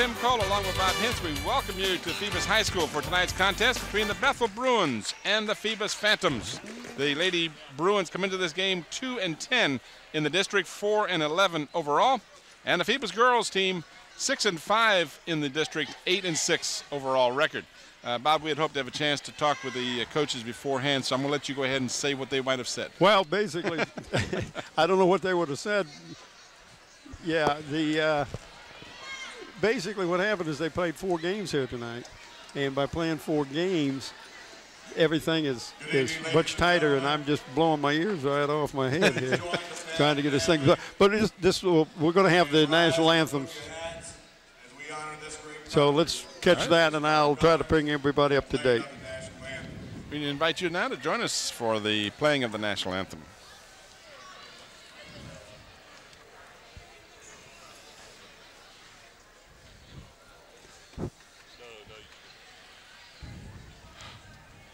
Tim Cole, along with Bob Hintz. We welcome you to Phoebus High School for tonight's contest between the Bethel Bruins and the Phoebus Phantoms. The Lady Bruins come into this game 2 and 10 in the district, 4 and 11 overall. And the Phoebus girls team, 6 and 5 in the district, 8 and 6 overall record. Uh, Bob, we had hoped to have a chance to talk with the uh, coaches beforehand, so I'm going to let you go ahead and say what they might have said. Well, basically, I don't know what they would have said. Yeah, the uh, basically what happened is they played four games here tonight, and by playing four games, everything is is much tighter, and I'm just blowing my ears right off my head here, trying to get this thing. But this, this will, we're going to have the national anthems. So let's catch that, and I'll try to bring everybody up to date. We invite you now to join us for the playing of the national anthem.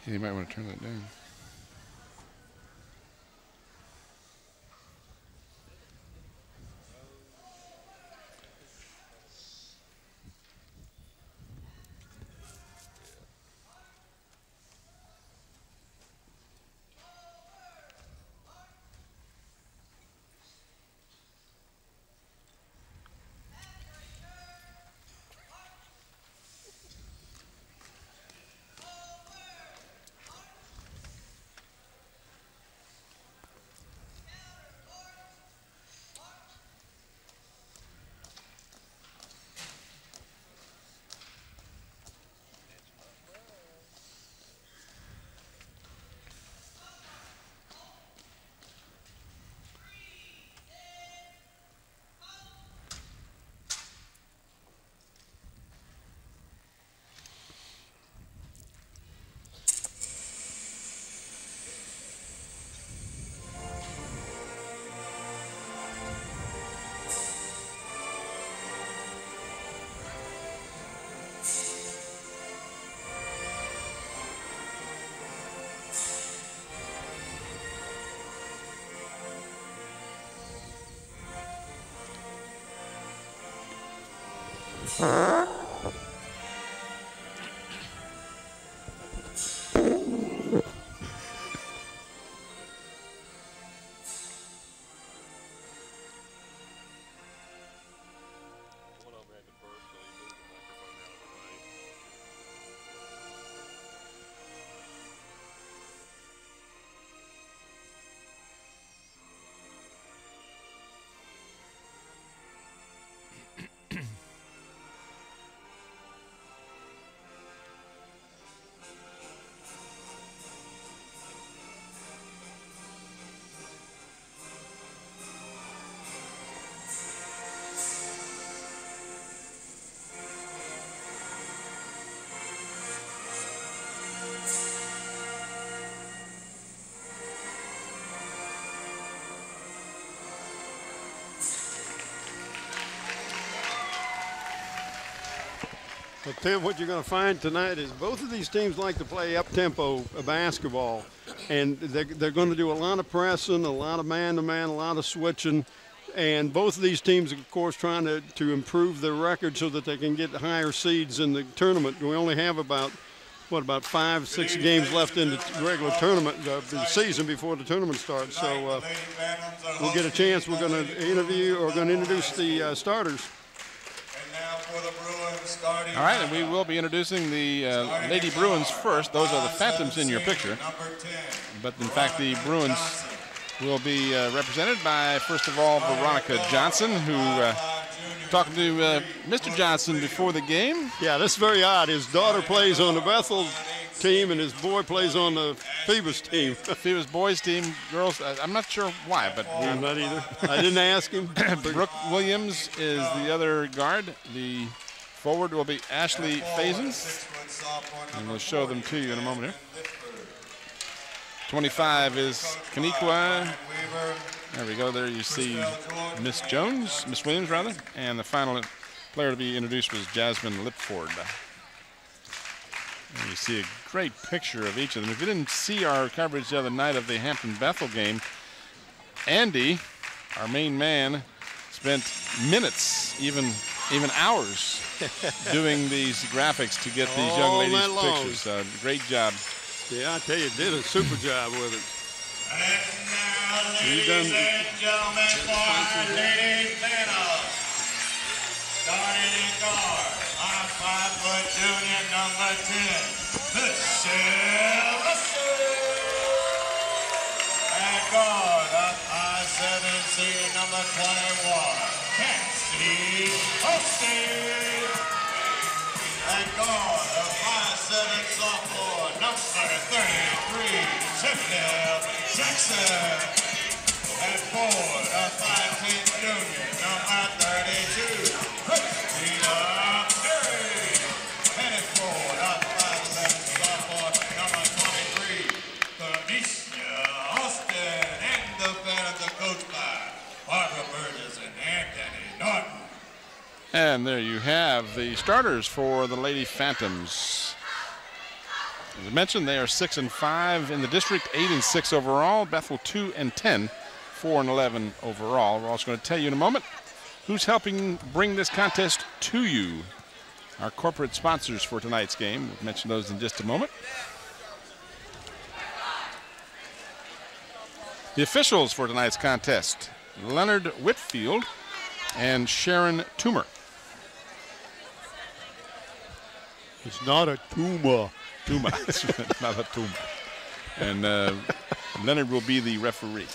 You might want to turn that down. Well, Tim, what you're going to find tonight is both of these teams like to play up-tempo basketball, and they're, they're going to do a lot of pressing, a lot of man-to-man, a lot of switching, and both of these teams, of course, trying to, to improve their record so that they can get higher seeds in the tournament. We only have about what about five, six games left in the regular tournament, uh, the season before the tournament starts. So uh, we'll get a chance. We're going to interview or going to introduce the uh, starters. All right, and we will be introducing the uh, Lady Bruins first. Those are the Phantoms in your picture. But in fact, the Bruins will be uh, represented by, first of all, Veronica Johnson, who uh, talking to uh, Mr. Johnson before the game. Yeah, that's very odd. His daughter plays on the Bethel team, and his boy plays on the Phoebus team. Phoebus boys team, girls. I'm not sure why, but I'm not either. I didn't ask him. Brooke Williams is the other guard. The forward will be Ashley Faison, and we'll show them to you in a moment here. 25 is Kanikwa. There we go. There you see Miss Jones, Miss Williams rather, and the final player to be introduced was Jasmine Lipford. And you see a great picture of each of them. If you didn't see our coverage the other night of the Hampton Bethel game, Andy, our main man, spent minutes, even even hours, doing these graphics to get these young All ladies' pictures. Uh, great job. Yeah, I tell you, did a super job with it. Ladies done- and gentlemen, for our lady finals. Starting in guard, our five-foot junior number 10, Michelle Russell. And guard, our five-seven seed number 21, Cassie Austin. And guard, our five-seven sophomore number 33, Chanel Jackson. And forward, a 5'10 junior, number And there you have the starters for the Lady Phantoms. As I mentioned, they are six and five in the district, eight and six overall. Bethel two and ten, four and eleven overall. We're also going to tell you in a moment who's helping bring this contest to you. Our corporate sponsors for tonight's game. We'll mention those in just a moment. The officials for tonight's contest Leonard Whitfield and Sharon Toomer. It's not a tumor. Tumor. It's not a tumor. And uh, Leonard will be the referee.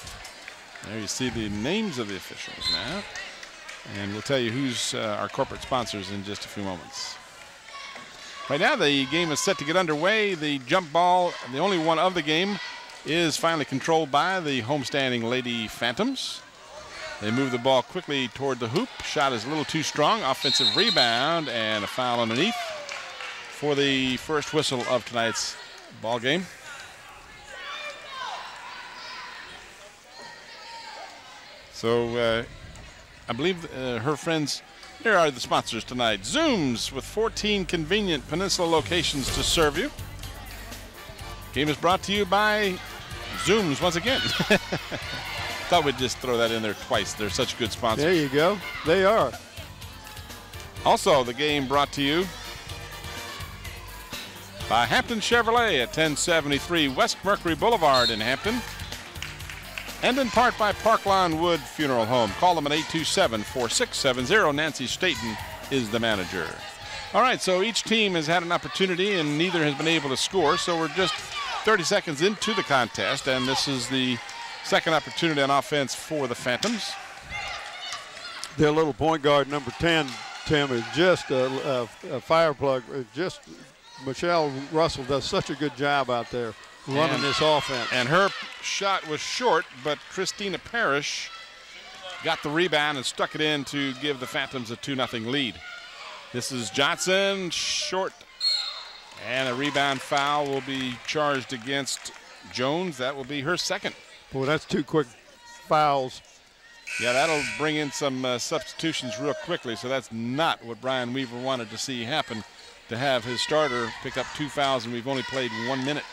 There you see the names of the officials now. And we'll tell you who's uh, our corporate sponsors in just a few moments. Right now, the game is set to get underway. The jump ball, the only one of the game, is finally controlled by the homestanding Lady Phantoms. They move the ball quickly toward the hoop. Shot is a little too strong. Offensive rebound and a foul underneath for the first whistle of tonight's ball game. So uh, I believe uh, her friends, here are the sponsors tonight. Zooms with 14 convenient Peninsula locations to serve you. Game is brought to you by Zooms once again. Thought we'd just throw that in there twice. They're such good sponsors. There you go. They are. Also, the game brought to you by Hampton Chevrolet at 1073 West Mercury Boulevard in Hampton. And in part by Parklawn Wood Funeral Home. Call them at 827 4670. Nancy Staten is the manager. All right, so each team has had an opportunity and neither has been able to score. So we're just 30 seconds into the contest, and this is the second opportunity on offense for the Phantoms. Their little point guard, number 10, Tim, is just a, a, a fire plug. Uh, just Michelle Russell does such a good job out there running And- this offense. And her shot was short, but Christina Parrish got the rebound and stuck it in to give the Phantoms a 2 0 lead. This is Johnson, short, and a rebound foul will be charged against Jones. That will be her second. Boy, that's two quick fouls. Yeah, that'll bring in some uh, substitutions real quickly, so that's not what Brian Weaver wanted to see happen to have his starter pick up two fouls, and we've only played one minute.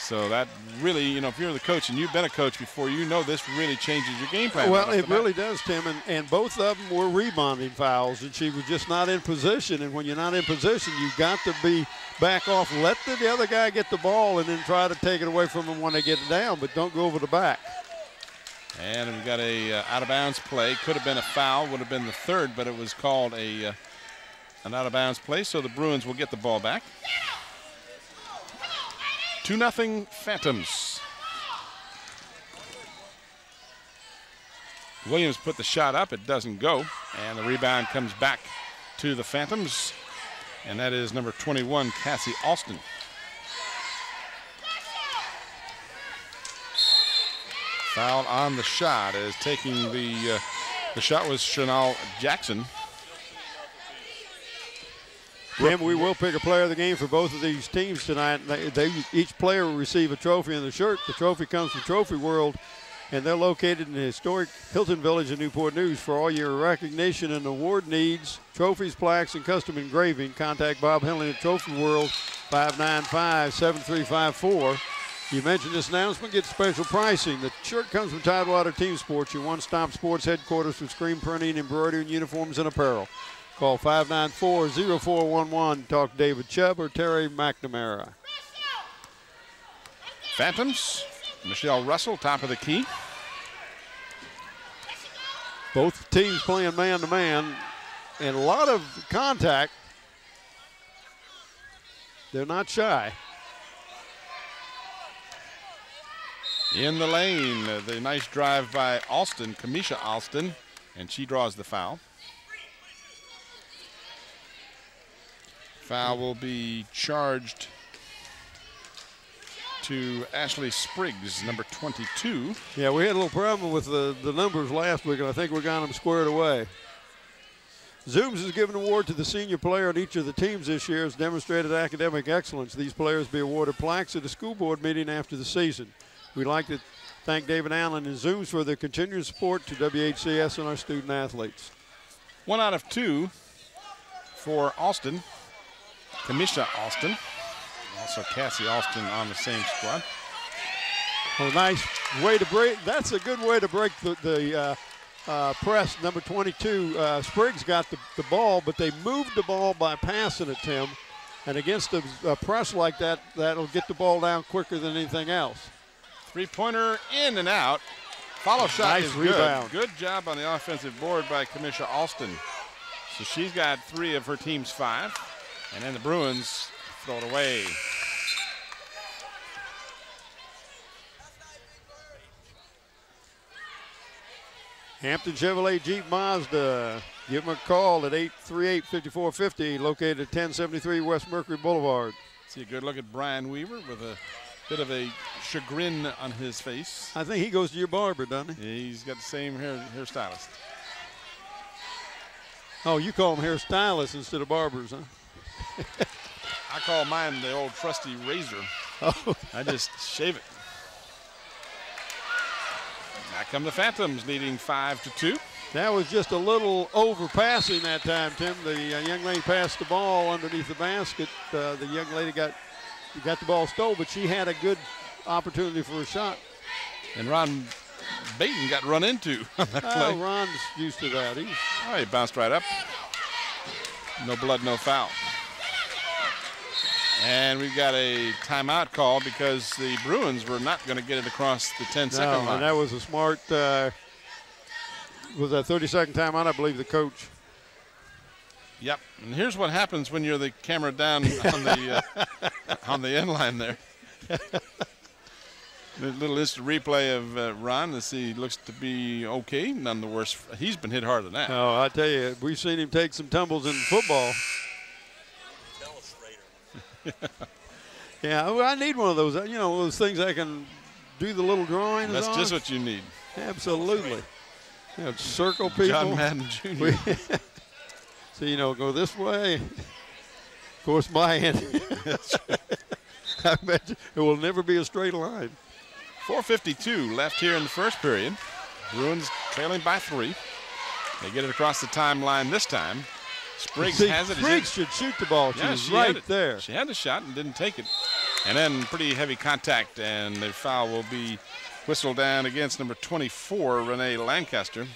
So that really, you know, if you're the coach and you've been a coach before, you know this really changes your game plan. Well, it really does, Tim, and, and both of them were rebounding fouls, and she was just not in position. And when you're not in position, you've got to be back off, let the, the other guy get the ball, and then try to take it away from them when they get it down, but don't go over the back. And we've got a uh, out of bounds play. Could have been a foul, would have been the third, but it was called a uh, an out of bounds play. So the Bruins will get the ball back. Two nothing Phantoms. Williams put the shot up. It doesn't go, and the rebound comes back to the Phantoms, and that is number 21, Cassie Alston. Foul on the shot is taking the uh, the shot was Chanel Jackson. Tim, we will pick a player of the game for both of these teams tonight. They, they each player will receive a trophy in the shirt. The trophy comes from Trophy World, and they're located in the historic Hilton Village in Newport News. For all your recognition and award needs, trophies, plaques, and custom engraving, contact Bob Henley at Trophy World 595 7354. You mentioned this announcement, get special pricing. The shirt comes from Tidewater Team Sports, your one stop sports headquarters for screen printing, embroidery, and uniforms and apparel. Call 594 0411. Talk David Chubb or Terry McNamara. Phantoms, Michelle Russell, top of the key. Both teams playing man to man and a lot of contact. They're not shy. In the lane, the nice drive by Alston, Kamisha Alston, and she draws the foul. Foul will be charged to Ashley Spriggs, number 22. Yeah, we had a little problem with the, the numbers last week, and I think we got them squared away. Zooms has given an award to the senior player on each of the teams this year has demonstrated academic excellence. These players be awarded plaques at a school board meeting after the season. We'd like to thank David Allen and Zooms for their continued support to WHCS and our student athletes. One out of two for Alston. Kamisha Austin. Also Cassie Austin on the same squad. Oh, nice way to break. That's a good way to break the, the uh, uh, press. Number 22, uh, Spriggs got the, the ball, but they moved the ball by passing it, Tim. And against a, a press like that, that'll get the ball down quicker than anything else. Three-pointer in and out. Follow shot Nice is rebound. good. Good job on the offensive board by Kamisha Alston. So she's got three of her team's five. And then the Bruins throw it away. Hampton Chevrolet Jeep Mazda. Give them a call at 838-5450, located at 1073 West Mercury Boulevard. See a good look at Brian Weaver with a bit of a chagrin on his face. I think he goes to your barber, doesn't he? He's got the same hair hairstylist. Oh, you call them hairstylists instead of barbers, huh? I call mine the old trusty razor. Oh, I just shave it. Now come the Phantoms leading five to two. that was just a little overpassing that time, Tim. The uh, young lady passed the ball underneath the basket. Uh, the young lady got got the ball stole, but she had a good opportunity for a shot. And Ron Baton got run into on that Oh. Ron's used to that. He's All right, bounced right up. No blood, no foul. And we've got a timeout call because the Bruins were not going to get it across the 10 second no, line. and that was a smart. Uh, was that 30 second timeout? I believe the coach. Yep. And here's what happens when you're the camera down on the uh, on the end line there. A little instant replay of uh, Ron. Let's see. Looks to be okay. None the worse. He's been hit harder than that. Oh, I tell you, we've seen him take some tumbles in football. yeah, I need one of those. You know, those things I can do the little drawings That's on. just what you need. Absolutely. You know, circle people. John Madden Jr. We- so you know, go this way. Of course, my hand. I bet it will never be a straight line. 4.52 left here in the first period. Bruins trailing by three. They get it across the timeline this time. Spriggs See, has it. Spriggs should shoot the ball. She Yeah, was she right there. She had the shot and didn't take it. And then pretty heavy contact, and the foul will be whistled down against number 24, Renee Lancaster.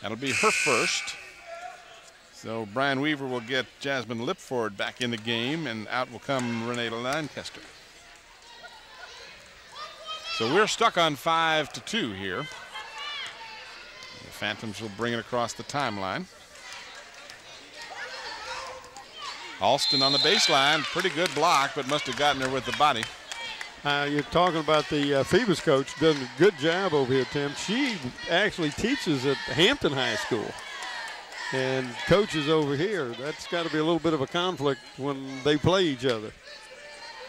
That'll be her first. So Brian Weaver will get Jasmine Lipford back in the game, and out will come Renee Lancaster. So we're stuck on five to two here. The Phantoms will bring it across the timeline. Alston on the baseline, pretty good block, but must have gotten there with the body. Uh, you're talking about the uh, Phoebus coach doing a good job over here, Tim. She actually teaches at Hampton High School and coaches over here. That's got to be a little bit of a conflict when they play each other.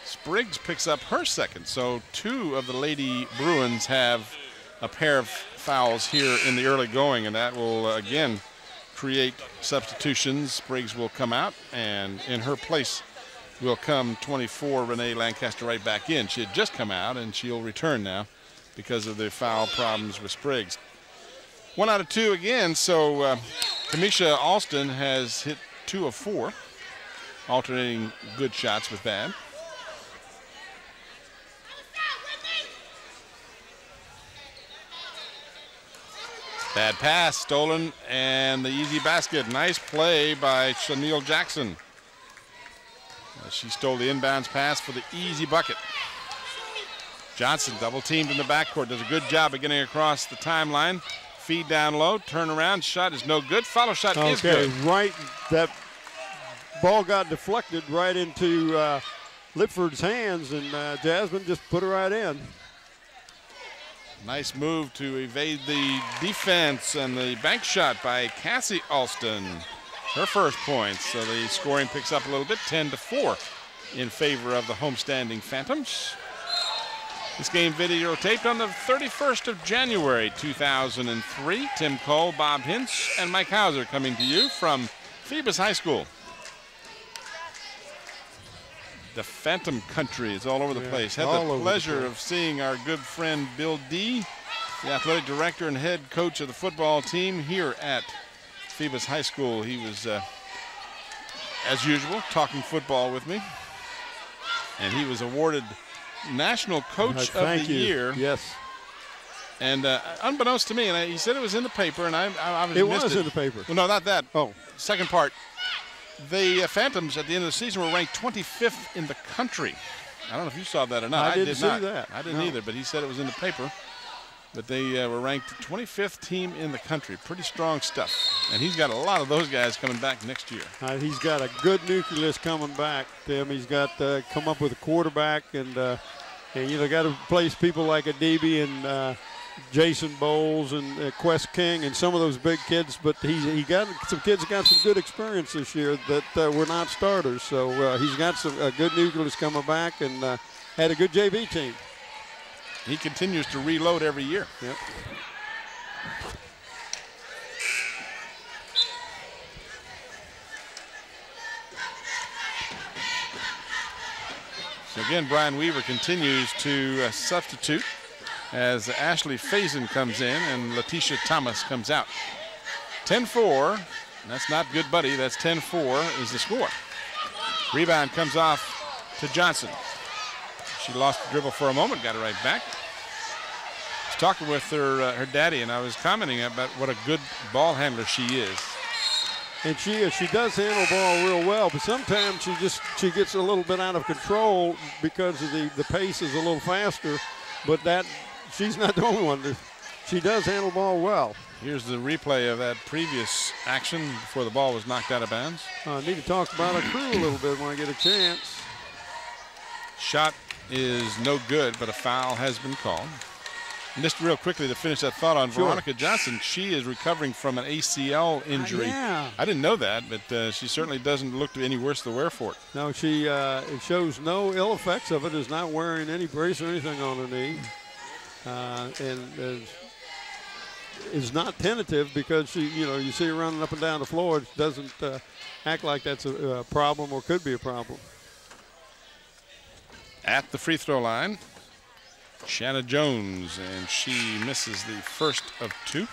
Spriggs picks up her second, so two of the Lady Bruins have a pair of fouls here in the early going, and that will uh, again create substitutions. Spriggs will come out, and in her place will come 24 Renee Lancaster right back in. She had just come out, and she'll return now because of the foul problems with Spriggs. One out of two again, so uh, Kamisha Alston has hit two of four alternating good shots with bad. Bad pass, stolen, and the easy basket. Nice play by Chanel Jackson. She stole the inbounds pass for the easy bucket. Johnson double teamed in the backcourt. Does a good job of getting across the timeline. Feed down low, turn around, shot is no good. Follow shot okay, is good. right. That ball got deflected right into uh, Lipford's hands, and uh, Jasmine just put it right in. Nice move to evade the defense and the bank shot by Cassie Alston. Her first points. So the scoring picks up a little bit, 10 to 4 in favor of the homestanding Phantoms. This game videotaped on the 31st of January 2003. Tim Cole, Bob Hintz, and Mike Hauser coming to you from Phoebus High School. The Phantom Country is all over the Yeah, place. Had the pleasure of seeing our good friend Bill D, the athletic director and head coach of the football team here at Phoebus High School. He was, uh, as usual, talking football with me. And he was awarded National Coach Uh, of the you. Year. Yes, And uh, unbeknownst to me, and I, he said it was in the paper, and I, I obviously it was it. in the paper. Well, no, not that. Oh, Second part. The uh, Phantoms at the end of the season were ranked 25th in the country. I don't know if you saw that or not. I didn't did see not. that. I didn't No. either, but he said it was in the paper. But they uh, were ranked 25th team in the country. Pretty strong stuff. And he's got a lot of those guys coming back next year. Uh, he's got a good nucleus coming back, Tim. He's got uh, come up with a quarterback, and uh, and you know got to replace people like Adibi and uh, Jason Bowles and uh, Quest King and some of those big kids. But he, he got some kids got some good experience this year that uh, were not starters. So uh, he's got some a good nucleus coming back, and uh, had a good JV team. He continues to reload every year. Yep. So again, Brian Weaver continues to uh, substitute as Ashley Faison comes in and Letitia Thomas comes out. 10-4, that's not good buddy, that's 10-4 is the score. Rebound comes off to Johnson. She lost the dribble for a moment, got it right back. Was talking with her, uh, her daddy, and I was commenting about what a good ball handler she is. And she she does handle ball real well, but sometimes she just she gets a little bit out of control because of the the pace is a little faster. But that she's not the only one. She does handle ball well. Here's the replay of that previous action before the ball was knocked out of bounds. I need to talk about our crew a little bit when I get a chance. Shot is no good, but a foul has been called. And just real quickly to finish that thought on Sure. Veronica Johnson, she is recovering from an ACL injury. yeah. I didn't know that, but uh, she certainly doesn't look any worse the wear for it. No, she uh, it shows no ill effects of it. Is not wearing any brace or anything on her knee, uh, and is, is not tentative because she you know you see her running up and down the floor. It doesn't uh, act like that's a, a problem or could be a problem. At the free throw line, Shanna Jones, and she misses the first of two.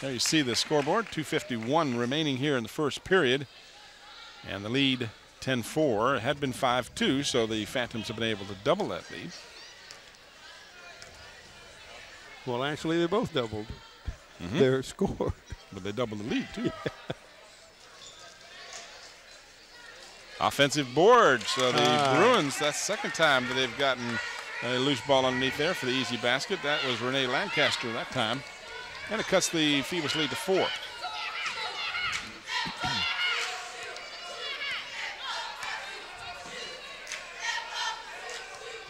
There you see the scoreboard, 251 remaining here in the first period. And the lead 10-4 had been 5-2, so the Phantoms have been able to double that lead. Well, actually, they both doubled their score. But they doubled the lead, too. Offensive board. So the Ah. Bruins, that's the second time that they've gotten a loose ball underneath there for the easy basket. That was Renee Lancaster that time. And it cuts the Phoebus lead to four.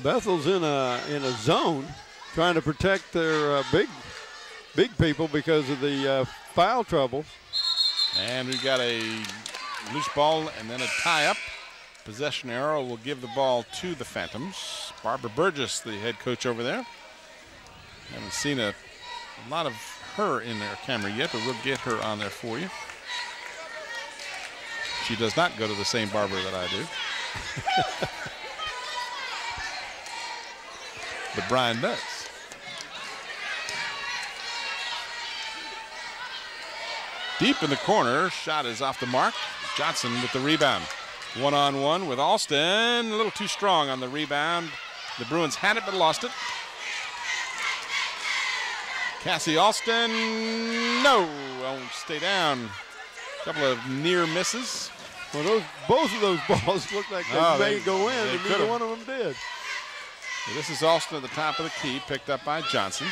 Bethel's in a in a zone, trying to protect their uh, big big people because of the uh, foul trouble. And we've got a loose ball and then a tie up. Possession arrow will give the ball to the Phantoms. Barbara Burgess, the head coach over there. Haven't seen a, a lot of her in their camera yet, but we'll get her on there for you. She does not go to the same barber that I do. but Brian does. Deep in the corner, shot is off the mark. Johnson with the rebound. One on one with Alston. A little too strong on the rebound. The Bruins had it but lost it. Cassie Alston, no, won't stay down. A couple of near misses. Well, those both of those balls look like they Oh, may they- go in, they and neither one of them did. This is Alston at the top of the key, picked up by Johnson.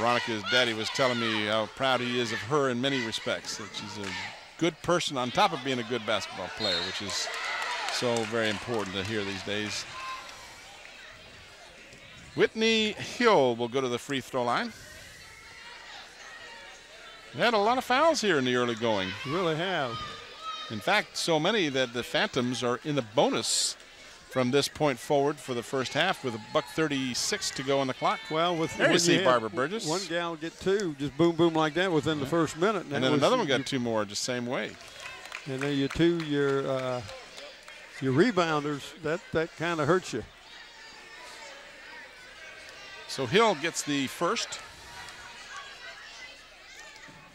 Veronica's daddy was telling me how proud he is of her in many respects. That she's a good person on top of being a good basketball player, which is so very important to hear these days. Whitney Hill will go to the free throw line. We had a lot of fouls here in the early going. Really have. In fact, so many that the Phantoms are in the bonus from this point forward for the first half with a buck 36 to go on the clock. Well, with There you see had Barbara Burgess. One gal get two, just boom, boom like that within the first minute, And that then another one got two more just the same way. And then your two, your uh, your rebounders, that that kind of hurts you. So Hill gets the first.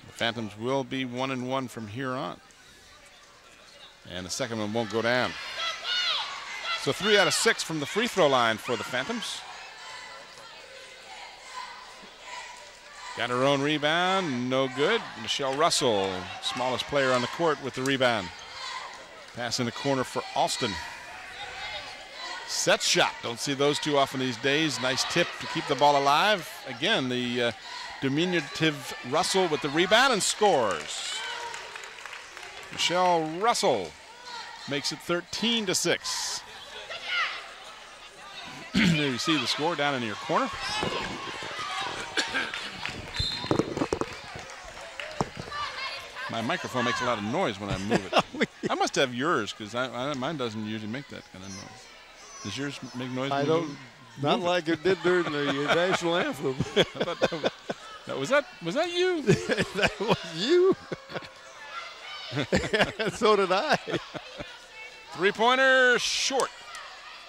The Phantoms will be one and one from here on. And the second one won't go down. So three out of six from the free throw line for the Phantoms. Got her own rebound, no good. Michelle Russell, smallest player on the court with the rebound. Pass in the corner for Alston. Set shot. Don't see those two often these days. Nice tip to keep the ball alive. Again, the uh, diminutive Russell with the rebound and scores. Michelle Russell makes it 13 to 6. there you see the score down in your corner. My microphone makes a lot of noise when I move it. Oh, I must have yours because I, I, mine doesn't usually make that kind of noise. Does yours make noise? I when you don't, move not like it did during the national anthem. it? That was, that- was that was that you? that was you. so did I. Three pointer short.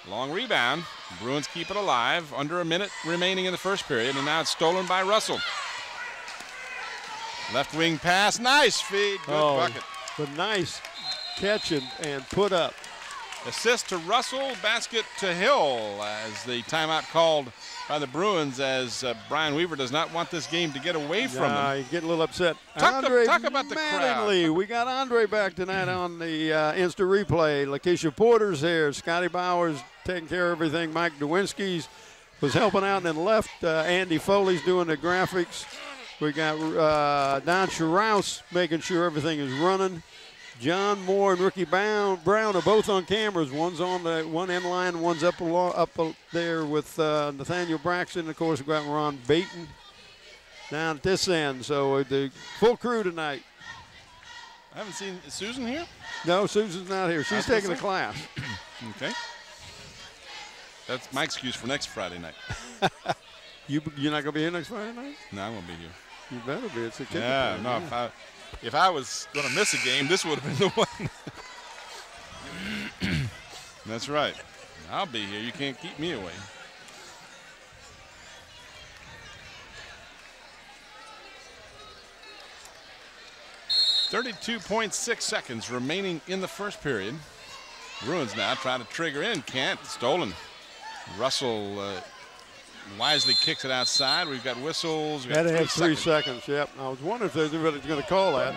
Long rebound. Bruins keep it alive. Under a minute remaining in the first period, and now it's stolen by Russell. Left wing pass. Nice feed. Good Oh, bucket. But nice catch and, and put up. Assist to Russell. Basket to Hill as the timeout called by the Bruins as uh, Brian Weaver does not want this game to get away from Nah, them. you get a little upset. Talk Andre talk about the crowd. We got Andre back tonight on the uh, instant replay. Lakeisha Porter's here. Scotty Bowers taking care of everything. Mike Nowinski's was helping out. And then left, uh, Andy Foley's doing the graphics. We got uh, Don Scharouse making sure everything is running. John Moore and Ricky Brown, Brown are both on cameras. One's on the one end line, one's up along, up there with uh, Nathaniel Braxton. Of course, we got Ron Baton down at this end. So uh, the full crew tonight. I haven't seen Susan here. No, Susan's not here. She's taking a class. Okay. That's my excuse for next Friday night. You you're not gonna be here next Friday night? No, I won't be here. You better be. It's a kicker Yeah, no. If I, if I was going to miss a game, this would have been the one. That's right. I'll be here. You can't keep me away. Thirty-two point six seconds remaining in the first period. Bruins now trying to trigger in. Can't. Stolen. Russell uh, wisely kicks it outside. We've got whistles. We've got Had three three seconds. seconds. Yep. I was wondering if there's anybody going to call that.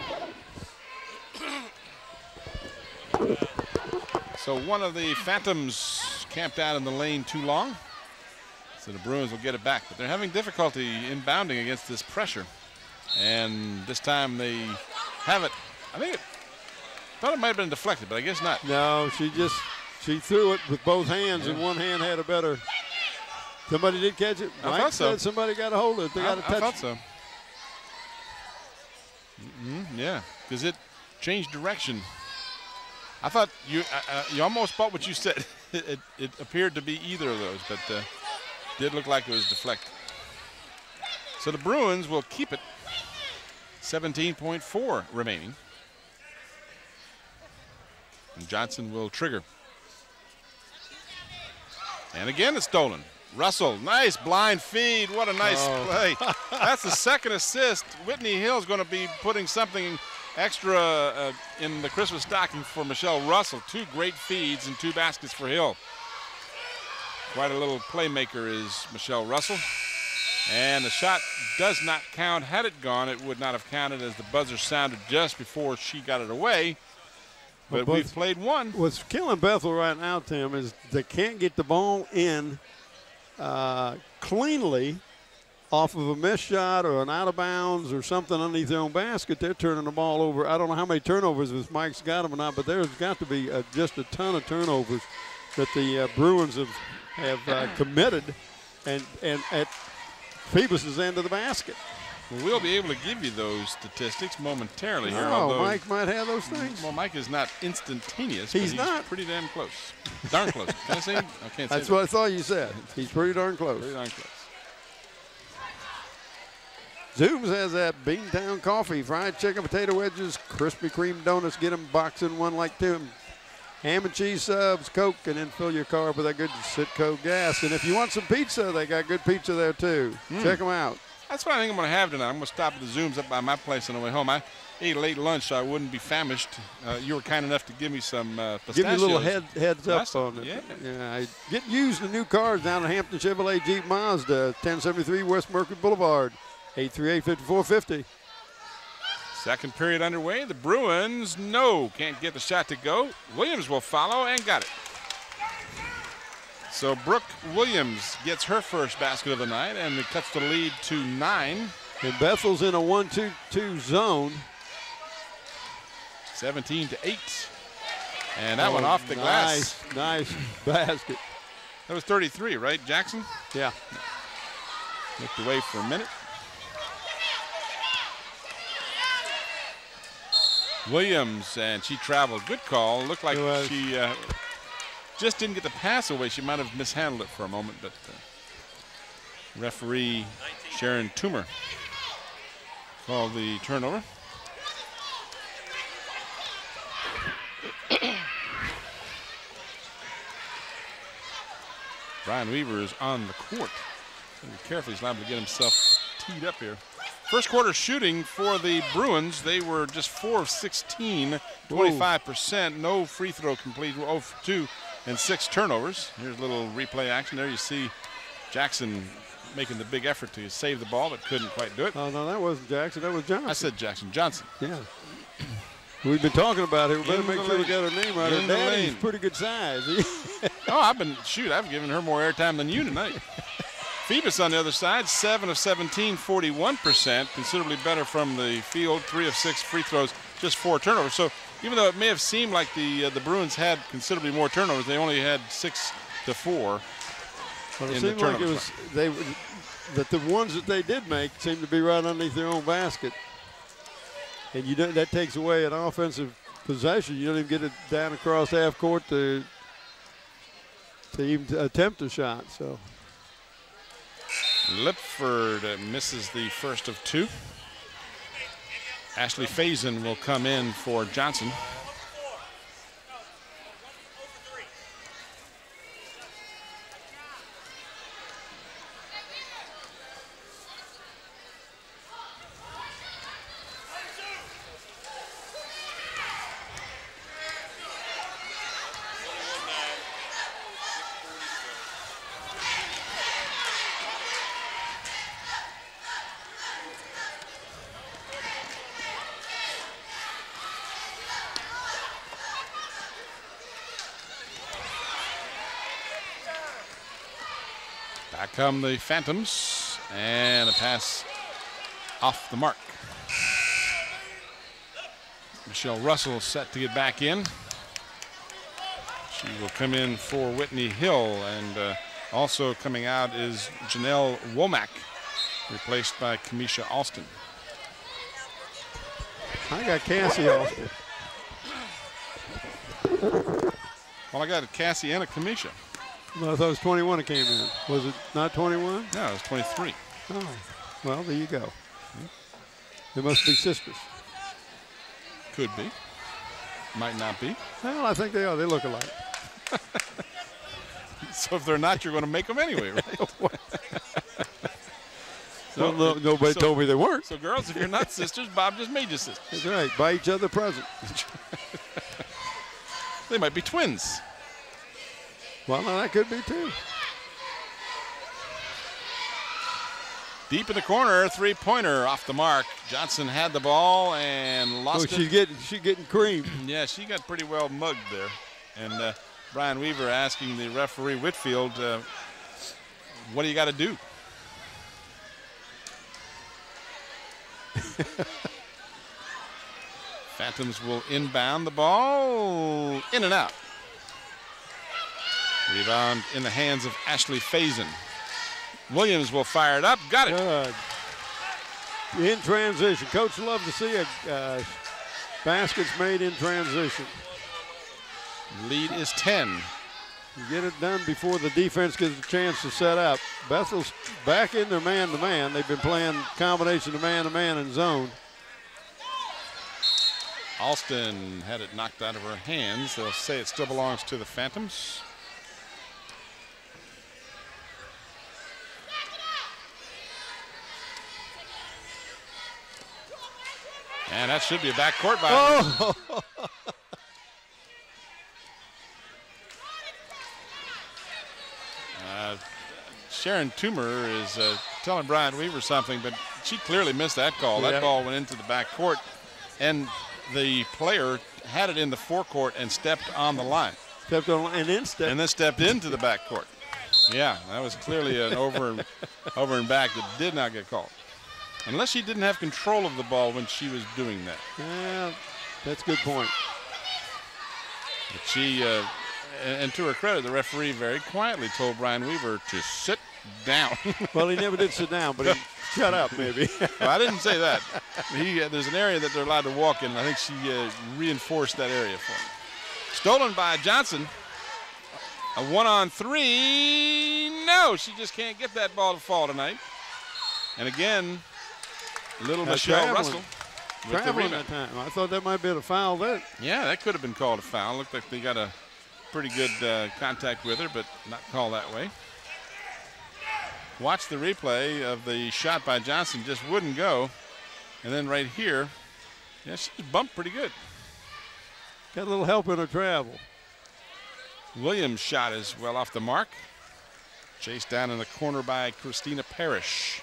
So one of the Phantoms camped out in the lane too long. So the Bruins will get it back. But they're having difficulty inbounding against this pressure. And this time they have it. I think it thought it might have been deflected, but I guess not. No, she just she threw it with both hands, and one hand had a better. Somebody did catch it. I Mike thought so. somebody got a hold of it. They I, got a touch. I thought so. Mhm, yeah, because it changed direction. I thought you uh, uh, you almost bought what you said. it, it, it appeared to be either of those, but uh, did look like it was deflected. So the Bruins will keep it. 17.4 remaining. And Johnson will trigger. And again, it's stolen. Russell, nice blind feed. What a nice Oh. play. That's the second assist. Whitney Hill's going to be putting something extra uh, in the Christmas stocking for Michelle Russell. Two great feeds and two baskets for Hill. Quite a little playmaker is Michelle Russell. And the shot does not count. Had it gone, it would not have counted as the buzzer sounded just before she got it away. But Well, we've played one. What's killing Bethel right now, Tim, is they can't get the ball in uh, cleanly off of a missed shot or an out of bounds or something underneath their own basket. They're turning the ball over. I don't know how many turnovers if Mike's got them or not, but there's got to be uh just a ton of turnovers that the uh, Bruins have have uh, committed, and and at Phoebus's end of the basket. We'll be able to give you those statistics momentarily here. Oh, although Mike might have those things. Well, Mike is not instantaneous. but He's not. pretty damn close. Darn close. Can I say? I can't say That's that. what I thought you said. He's pretty darn close. Pretty darn close. Zooms has that Beantown coffee, fried chicken, potato wedges, Krispy Kreme donuts. Get them box in one like them. Ham and cheese subs, Coke, and then fill your car with that good Citgo gas. And if you want some pizza, they got good pizza there too. Hmm. Check them out. That's what I think I'm going to have tonight. I'm going to stop at the Zooms up by my place on the way home. I ate a late lunch, so I wouldn't be famished. Uh, you were kind enough to give me some uh. Give me a little head, heads up Last- on it. yeah. yeah. I Get used to new cars down at Hampton Chevrolet Jeep Mazda, 1073 West Mercury Boulevard, 838-5450. Second period underway. The Bruins, no, can't get the shot to go. Williams will follow and got it. So Brooke Williams gets her first basket of the night, and it cuts the lead to nine. And Bethel's in a 1-2-2 zone. 17 to 8. And that one Oh, off the glass. Nice, nice basket. That was 33, right, Jackson? Yeah. Looked away for a minute. Williams, and she traveled. Good call. Looked like she uh, just didn't get the pass away. She might have mishandled it for a moment, but uh, referee Sharon Toomer called the turnover. Brian Weaver is on the court. Be careful, he's liable to get himself teed up here. First quarter shooting for the Bruins, they were just 4 of 16, 25%. No free throw complete, 0 for 2, and six turnovers. Here's a little replay action there. You see Jackson making the big effort to save the ball, but couldn't quite do it. Oh, no, that wasn't Jackson. That was Johnson. I said Jackson Johnson. Yeah. We've been talking about it. We better make sure we got her name right. In Her daddy's pretty good size. Oh, I've been, shoot, I've given her more airtime than you tonight. Phoebus on the other side, 7 of 17, 41%, considerably better from the field, 3 of 6 free throws, just 4 turnovers. So even though it may have seemed like the uh, the Bruins had considerably more turnovers, they only had 6 to 4. But it In the seemed like it was they that the ones that they did make seemed to be right underneath their own basket, and you don't, that takes away an offensive possession. You don't even get it down across half court to to even attempt a shot. So Lipford misses the first of two. Ashley Faison will come in for Johnson. Come the Phantoms, and a pass off the mark. Michelle Russell set to get back in. She will come in for Whitney Hill, and uh, also coming out is Janelle Womack, replaced by Kamisha Alston. I got Cassie Austin. Well, I got Cassie and a Kamisha. No, I thought it was 21 that came in. Was it not 21? No, it was 23. Oh, well, there you go. They must be sisters. Could be. Might not be. Well, I think they are. They look alike. so if they're not, you're going to make them anyway, right? well, no, nobody so- told me they weren't. So, girls, if you're not sisters, Bob just made you sisters. That's right. Buy each other presents. They might be twins. Well, no, that could be too. Deep in the corner, three pointer off the mark. Johnson had the ball and Oh, lost she's it. getting she's getting creamed. Yeah, she got pretty well mugged there. And uh, Brian Weaver asking the referee Whitfield, uh, what do you got to do? Phantoms will inbound the ball in and out. Rebound in the hands of Ashley Faison. Williams will fire it up. Got it. Good. In transition. Coach love to see a uh, baskets made in transition. Lead is 10. You get it done before the defense gets a chance to set up. Bethel's back in their man-to-man. They've been playing combination of man-to-man and zone. Alston had it knocked out of her hands. They'll say it still belongs to the Phantoms. And that should be a backcourt violation. Oh, Uh, Sharon Toomer is uh, telling Brian Weaver something, but she clearly missed that call. Yeah. That ball went into the backcourt, and the player had it in the forecourt and stepped on the line. stepped on and then stepped. and then stepped into the backcourt. Yeah, that was clearly an over and over and back that did not get called. Unless she didn't have control of the ball when she was doing that. yeah, that's a good point. But she, uh, and, to her credit, the referee very quietly told Brian Weaver to sit down. Well, he never did sit down, but he shut up maybe. well, I didn't say that. He, uh, there's an area that they're allowed to walk in. and I think she uh, reinforced that area for him. Stolen by Johnson. A one on three. No, she just can't get that ball to fall tonight. And again, little Uh, Michelle traveling. Russell Traveling that time. I thought that might have been a foul there. Yeah, that could have been called a foul. Looked like they got a pretty good uh, contact with her, but not called that way. Watch the replay of the shot by Johnson, just wouldn't go. And then right here, yeah, she bumped pretty good. Got a little help in her travel. Williams' shot is well off the mark. Chased down in the corner by Christina Parrish.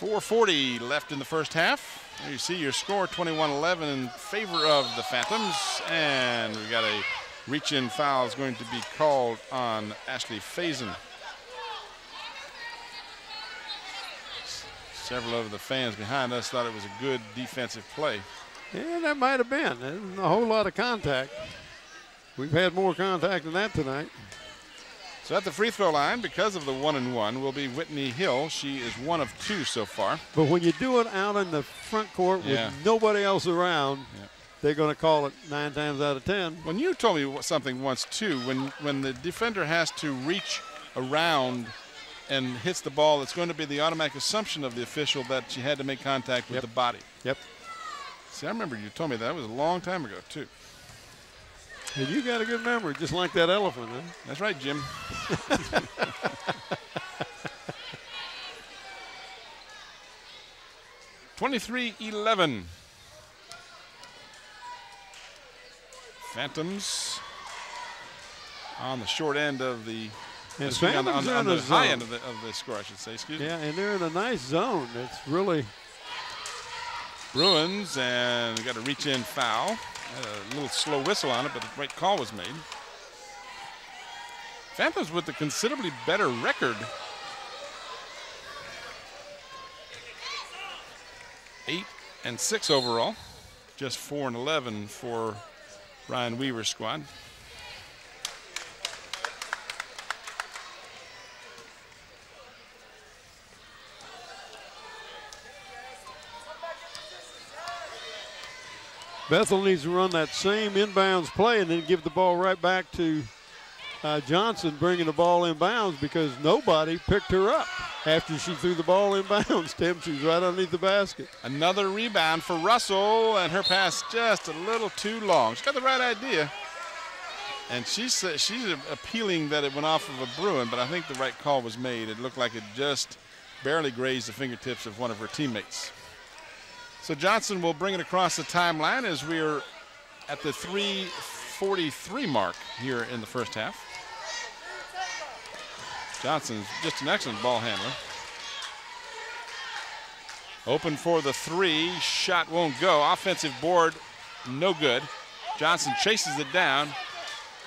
4.40 left in the first half. There you see your score 21 11 in favor of the Phantoms. And we got a reach in foul is going to be called on Ashley Faison. Several of the fans behind us thought it was a good defensive play. Yeah, that might have been. A whole lot of contact. We've had more contact than that tonight. So at the free throw line, because of the one and one, will be Whitney Hill. She is one of two so far. But when you do it out in the front court Yeah. with nobody else around, Yeah. they're going to call it nine times out of ten. When you told me something once too, when when the defender has to reach around and hits the ball, it's going to be the automatic assumption of the official that she had to make contact with Yep. the body. Yep. See, I remember you told me that, was a long time ago too. And you got a good memory, just like that elephant, huh? That's right, Jim. Twenty-three eleven. Phantoms on the short end of the And on the, on Phantoms the- on in the high zone. end of the, of the score, I should say. Excuse me. Yeah, and they're in a nice zone. It's really Bruins, and we got a reach in foul. A little slow whistle on it, but the right call was made. Phantoms with a considerably better record. Eight and six overall, just four and eleven for Brian Weaver's squad. Bethel needs to run that same inbounds play and then give the ball right back to uh, Johnson, bringing the ball inbounds because nobody picked her up after she threw the ball inbounds. Tim, she was right underneath the basket. Another rebound for Russell, and her pass just a little too long. She's got the right idea. And she's uh, she's appealing that it went off of a Bruin, but I think the right call was made. It looked like it just barely grazed the fingertips of one of her teammates. So Johnson will bring it across the timeline as we're at the 3:43 mark here in the first half. Johnson's just an excellent ball handler. Open for the three. Shot won't go. Offensive board, no good. Johnson chases it down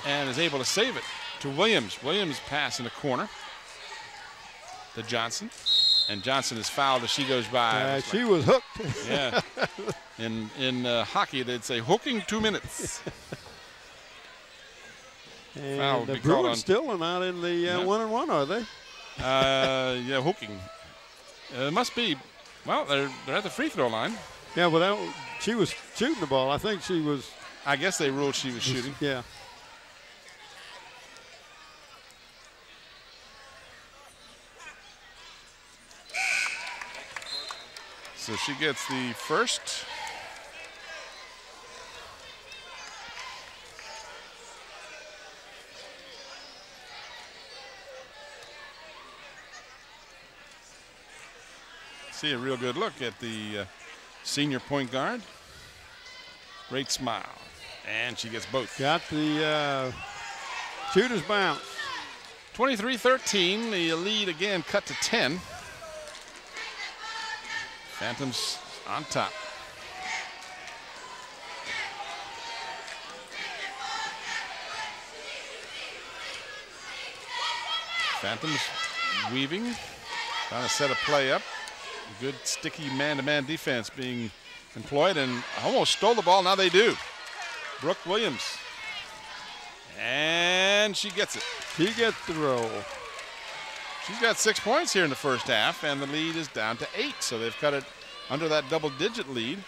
and is able to save it to Williams. Williams pass in the corner to Johnson. And Johnson is fouled as she goes by. Uh, It's she like- was hooked. yeah. In in uh, hockey, they'd say hooking two minutes. And would the Bruins on- still are not in the uh, No. one and one, are they? uh, yeah, hooking. Uh, it must be. Well, they're they're at the free throw line. Yeah, well, that, she was shooting the ball. I think she was. I guess they ruled she was shooting. Yeah. So she gets the first. See a real good look at the uh, senior point guard. Great smile. And she gets both. Got the uh, shooter's bounce. 23 13. The lead again cut to 10. Phantoms on top. Phantoms weaving, trying to set a play up. Good sticky man to man defense being employed and almost stole the ball. Now they do. Brooke Williams. And she gets it. She gets the roll. She's got six points here in the first half, and the lead is down to eight. So they've cut it under that double digit lead.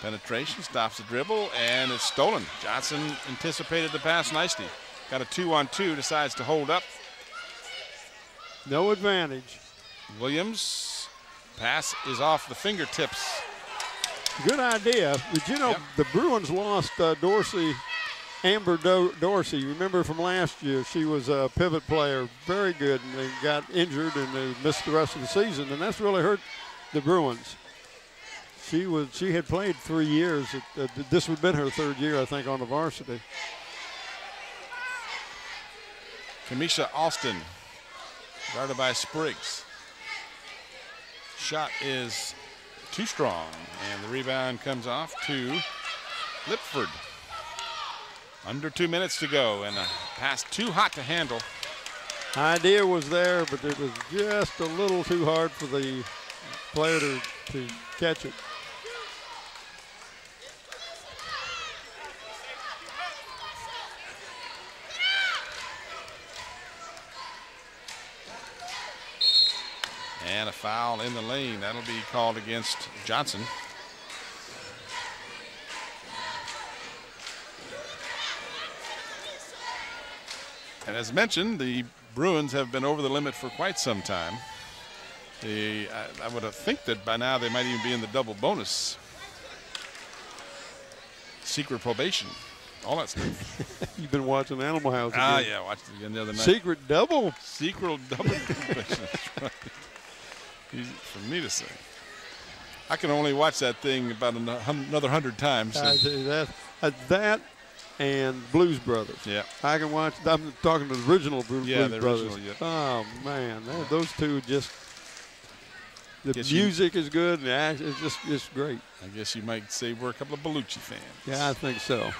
Penetration stops the dribble, and it's stolen. Johnson anticipated the pass nicely. Got a two on two, decides to hold up. No advantage. Williams, pass is off the fingertips. Good idea. Did you know Yep. the Bruins lost uh, Dorsey, Amber Do- Dorsey? Remember from last year? She was a pivot player, very good, and got injured and missed the rest of the season, and that's really hurt the Bruins. She was she had played three years. At, this would have been her third year, I think, on the varsity. Kamisha Alston, guarded by Spriggs. Shot is too strong, and the rebound comes off to Lipford. Under two minutes to go, and a pass too hot to handle. Idea was there, but it was just a little too hard for the player to, to catch it. And a foul in the lane. That'll be called against Johnson. And as mentioned, the Bruins have been over the limit for quite some time. The, I, I would have think that by now they might even be in the double bonus. Secret probation, all that stuff. You've been watching Animal House. Again. ah, yeah, I watched it again the other night. Secret double. Secret double confession. That's right. Easy for me to say. I can only watch that thing about another hundred times. I do that. Uh, that and Blues Brothers. yeah. I can watch. I'm talking to the original Blues, Yeah, Blues the Brothers. original, yeah. Oh man, that- those two just. The Guess you- music is good, and act just it's great. I guess you might say we're a couple of Belushi fans. Yeah, I think so.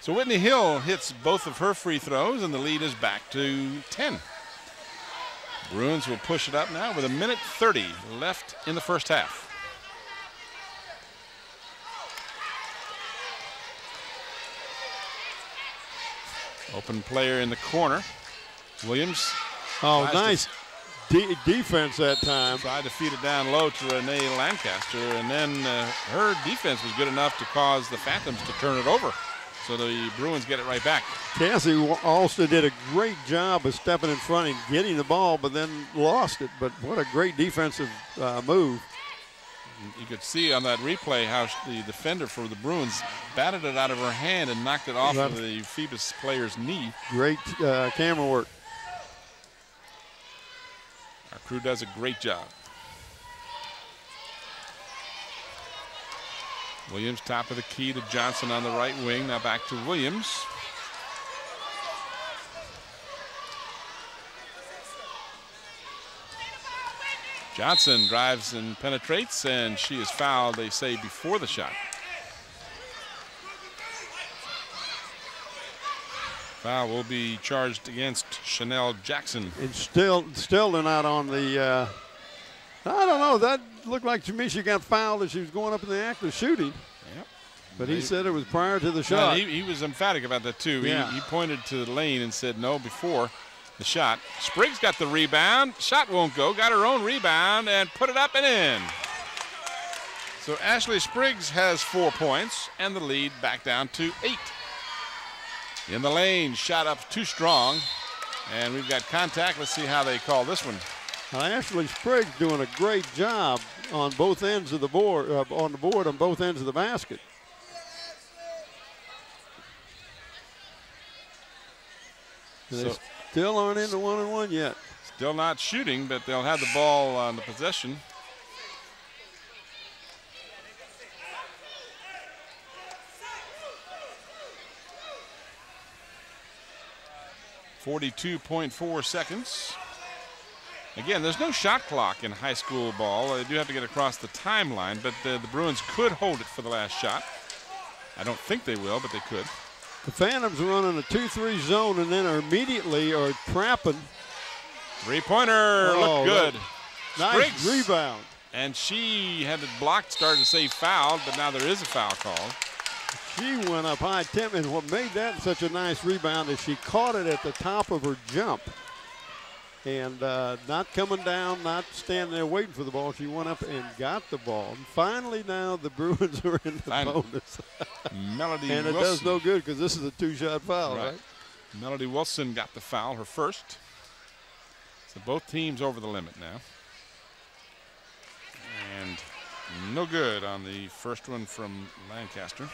So Whitney Hill hits both of her free throws, and the lead is back to 10. Bruins will push it up now with a minute 30 left in the first half. Open player in the corner. Williams Oh, nice de- defense that time. tried to feed it down low to Renee Lancaster, and then uh, her defense was good enough to cause the Phantoms to turn it over. So the Bruins get it right back. Cassie also did a great job of stepping in front and getting the ball, but then lost it. But what a great defensive uh, move. You could see on that replay how the defender for the Bruins batted it out of her hand and knocked it off of the Phoebus player's knee. Great uh, camera work. Our crew does a great job. Williams top of the key to Johnson on the right wing. Now back to Williams. Johnson drives and penetrates, and she is fouled, they say, before the shot. Foul will be charged against Chanel Jackson. And still, still they're not on the. Uh, I don't know. That looked like to me she got fouled as she was going up in the act of shooting. Yep. But he said it was prior to the No, shot. he, he was emphatic about that too. Yeah. He, he pointed to the lane and said no before the shot. Spriggs got the rebound. Shot won't go. Got her own rebound and put it up and in. So Ashley Spriggs has four points and the lead back down to eight. In the lane, shot up too strong. And we've got contact. Let's see how they call this one. Now, Ashley Spriggs doing a great job on both ends of the board, uh, on the board on both ends of the basket. So- still aren't into one and one yet. Still not shooting, but they'll have the ball on the possession. Forty-two point four seconds. Again, there's no shot clock in high school ball. They do have to get across the timeline, but the, the Bruins could hold it for the last shot. I don't think they will, but they could. The Phantoms are running a 2-3 zone and then are immediately are trapping. Three-pointer Oh, looked good. Nice Spriggs. rebound. And she had it blocked, started to say fouled, but now there is a foul call. She went up high temp, and what made that such a nice rebound is she caught it at the top of her jump. And uh, not coming down, not standing there waiting for the ball. She went up and got the ball. And finally, now the Bruins are in the Finally. bonus. Melody and it Wilson. does no good because this is a two shot foul, right? Right. Melody Wilson got the foul, her first. So both teams over the limit now. And no good on the first one from Lancaster.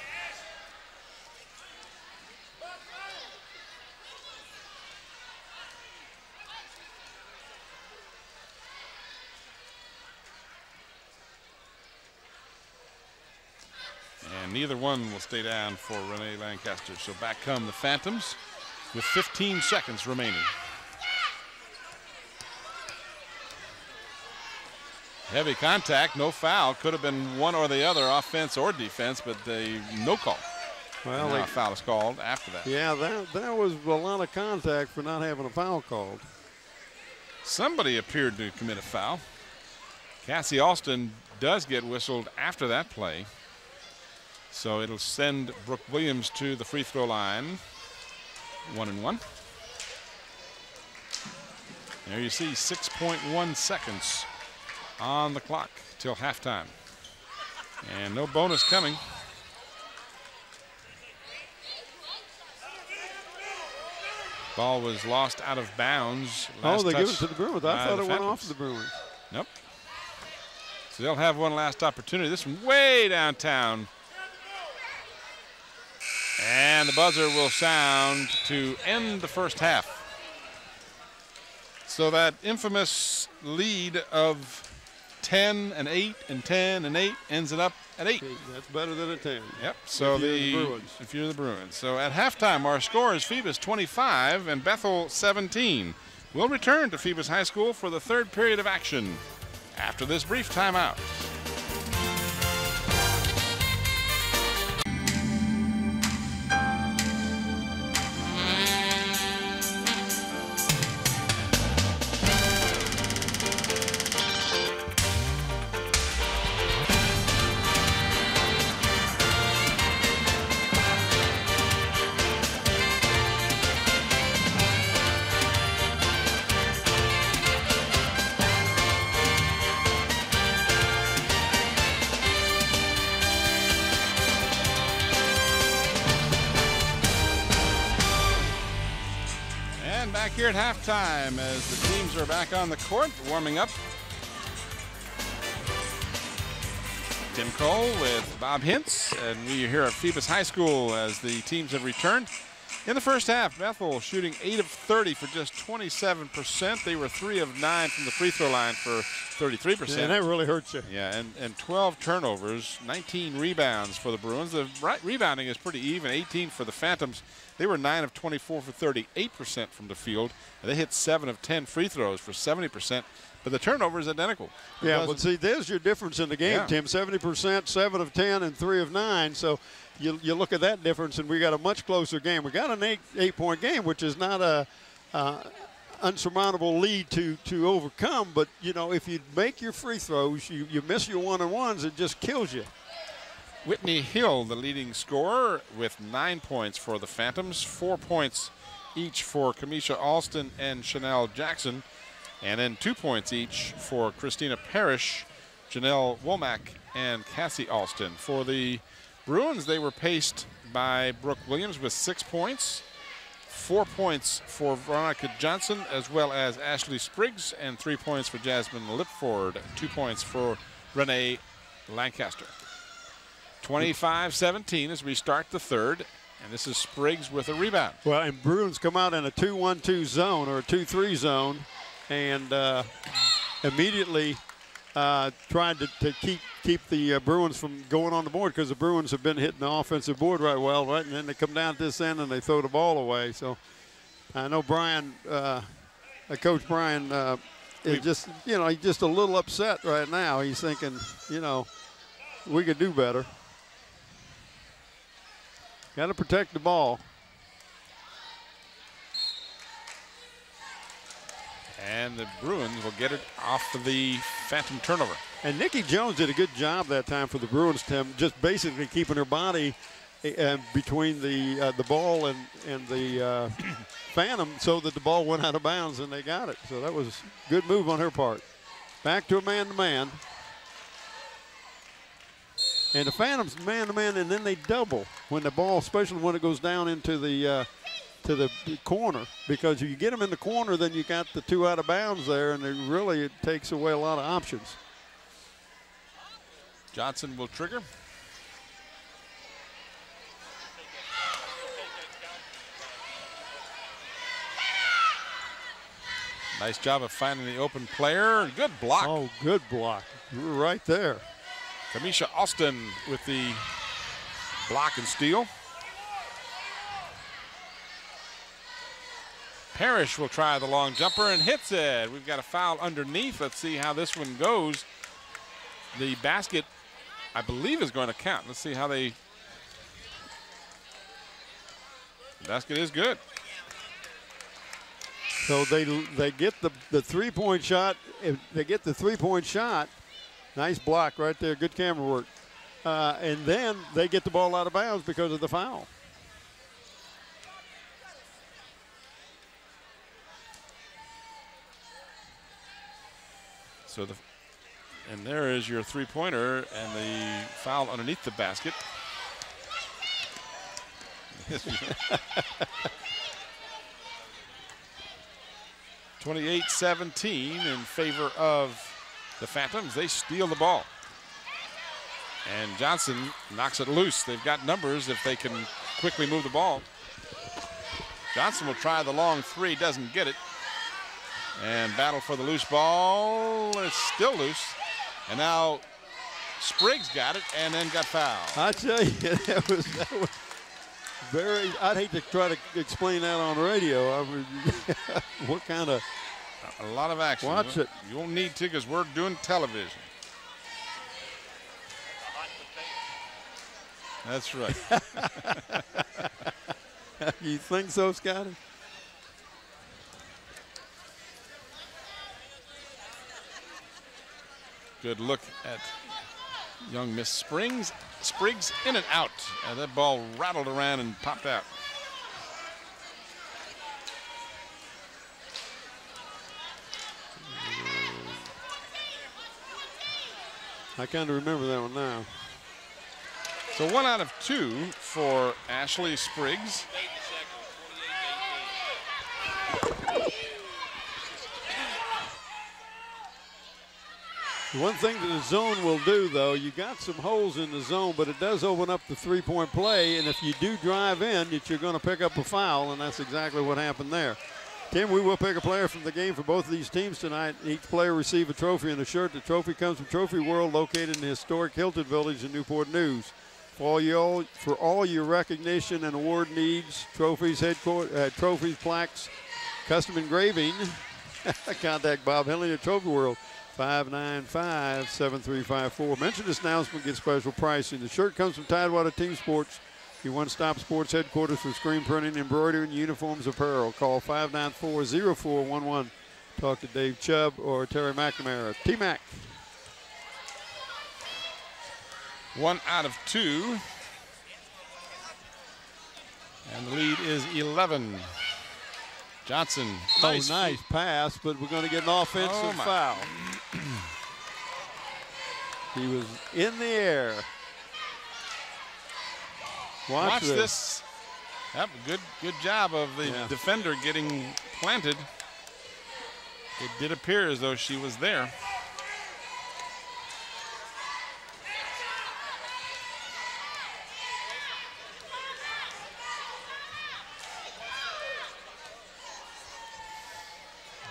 Neither one will stay down for Renee Lancaster. So back come the Phantoms with 15 seconds remaining. Heavy contact, no foul. Could have been one or the other, offense or defense, but they no call. Well, they- a foul is called after that. yeah, that, that was a lot of contact for not having a foul called. Somebody appeared to commit a foul. Cassie Alston does get whistled after that play. So it'll send Brooke Williams to the free throw line. One and one. There you see 6.1 seconds on the clock till halftime. And no bonus coming. Ball was lost out of bounds. oh, they give it to the Bruins. I thought it went off the Bruins. Nope. So they'll have one last opportunity. This one way downtown. And the buzzer will sound to end the first half. So that infamous lead of 10 and 8 and 10 and 8 ends it up at 8. That's better than a 10. Yep. So If you're the, the Bruins. if you're the Bruins. So at halftime, our score is Phoebus 25 and Bethel 17. We'll return to Phoebus High School for the third period of action after this brief timeout. Halftime as the teams are back on the court warming up. Tim Cole with Bob Hintz, and we are here at Phoebus High School as the teams have returned. In the first half, Bethel shooting 8 of 30 for just 27%. They were 3 of 9 from the free throw line for 33%. Yeah, and that really hurts you. Yeah, and, and 12 turnovers, 19 rebounds for the Bruins. The right rebounding is pretty even, 18 for the Phantoms. They were 9 of 24 for 38% from the field. And they hit 7 of 10 free throws for 70%, but the turnover is identical. It Yeah, but see, there's your difference in the game, Yeah. Tim. 70%, 7 of 10, and 3 of 9. So you, you look at that difference, and we got a much closer game. We got an eight, eight point game, which is not a. Uh, unsurmountable lead to to overcome but you know if you make your free throws you, you miss your one on ones it just kills you Whitney Hill, the leading scorer, with nine points for the Phantoms, four points each for Kamisha Alston and Chanel Jackson, and then two points each for Christina Parrish, Janelle Womack, and Cassie Alston. For the Bruins, they were paced by Brooke Williams with six points, four points for Veronica Johnson, as well as Ashley Spriggs, and three points for Jasmine Lipford, two points for Renee Lancaster. 25-17 as we start the third, and this is Spriggs with a rebound. Well, and Bruins come out in a 2 1 2 zone or a 2 3 zone and uh, immediately uh, tried to, to keep keep the uh, Bruins from going on the board because the Bruins have been hitting the offensive board right well, right? And then they come down at this end and they throw the ball away. So I know Brian, uh, uh, Coach Brian, uh, is just, you know, he's just a little upset right now. He's thinking, you know, we could do better. Got to protect the ball. And the Bruins will get it off of the phantom turnover. And Nikki Jones did a good job that time for the Bruins, Tim, just basically keeping her body uh, between the uh, the ball and and the uh, Phantom, so that the ball went out of bounds and they got it. So that was a good move on her part. Back to a man-to-man. And the Phantoms man-to-man, and then they double when the ball, especially when it goes down into the uh, to the corner, because if you get them in the corner, then you got the two out of bounds there, and it really it takes away a lot of options. Johnson will trigger. Nice job of finding the open player. Good block. Oh, good block. You were right there. Kamisha Alston with the block and steal. Parrish will try the long jumper and hits it. We've got a foul underneath. Let's see how this one goes. The basket, I believe, is going to count. Let's see how they. The basket is good. So they they get the, the three point shot. If they get the three point shot, nice block right there. Good camera work. Uh, and then they get the ball out of bounds because of the foul. So the, and there is your three-pointer and the foul underneath the basket. 28-17 in favor of the Phantoms. They steal the ball. And Johnson knocks it loose. They've got numbers if they can quickly move the ball. Johnson will try the long three, doesn't get it. And battle for the loose ball. It's still loose. And now Spriggs got it and then got fouled. I tell you, that was, that was very. I'd hate to try to explain that on radio. I mean, what kind of? A lot of action. Watch it. You won't need to because we're doing television. That's right. You think so, Scotty? Good look at young Miss Springs. Spriggs in and out. Uh, that ball rattled around and popped out. I kind of remember that one now. So one out of two for Ashley Spriggs. One thing that the zone will do, though, you got some holes in the zone, but it does open up the three-point play. And if you do drive in, that you're going to pick up a foul, and that's exactly what happened there. Tim, we will pick a player from the game for both of these teams tonight. Each player receive a trophy and a shirt. The trophy comes from Trophy World, located in the historic Hilton Village in Newport News. For all, your, for all your recognition and award needs, trophies, headquarters, uh, trophies, plaques, custom engraving, contact Bob Henley at Trophy World. 595 7354. Mention this announcement, get special pricing. The shirt comes from Tidewater Team Sports, your one stop sports headquarters for screen printing, embroidery, and uniforms apparel. Call 594 0411. Talk to Dave Chubb or Terry McNamara. T Mac. One out of two. And the lead is 11. Johnson. Oh, nice, nice pass, but we're going to get an offensive oh foul. he was in the air. Watch, Watch this. this. Yep, good, good job of the yeah. defender getting planted. It did appear as though she was there.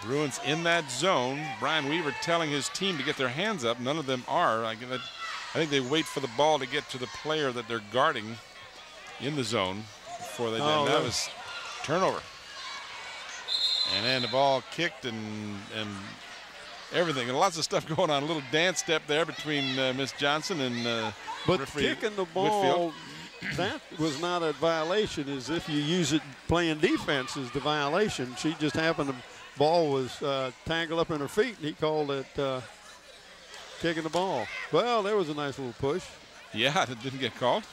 Bruins in that zone. Brian Weaver telling his team to get their hands up. None of them are. I, think they wait for the ball to get to the player that they're guarding in the zone before they oh, that was turnover. And then the ball kicked and and everything and lots of stuff going on. A little dance step there between uh, Miss Johnson and uh, but kicking the ball. Whitfield. That was not a violation. As if you use it playing defense is the violation. She just happened to ball was uh, tangled up in her feet, and he called it uh, kicking the ball. Well, there was a nice little push. Yeah, it didn't get called.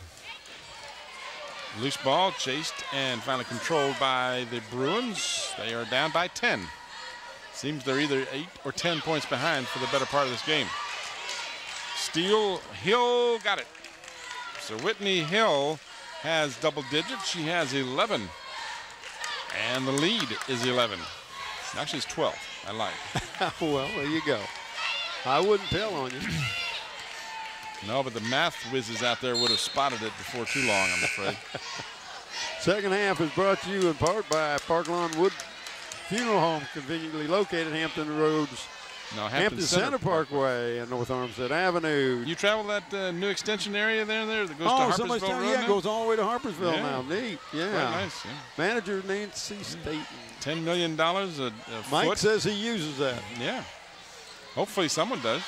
Loose ball chased and finally controlled by the Bruins. They are down by 10. Seems they're either 8 or 10 points behind for the better part of this game. Steele, Hill got it. So Whitney Hill has double digits. She has 11. And the lead is 11. Actually, it's 12. I lied. well, there you go. I wouldn't tell on you. no, but the math whizzes out there would have spotted it before too long, I'm afraid. Second half is brought to you in part by Park Lawn Wood Funeral Home, conveniently located Hampton Roads no, Hampton, Hampton Center, Center Parkway and North Armistead Avenue. You travel that uh, new extension area there, there that goes oh, to Harpersville Road Yeah, goes all the way to Harpersville yeah. now. Neat. Yeah. nice. Yeah. Manager Nancy Staten. $10 million a, a Mike foot. says he uses that. Yeah. Hopefully someone does.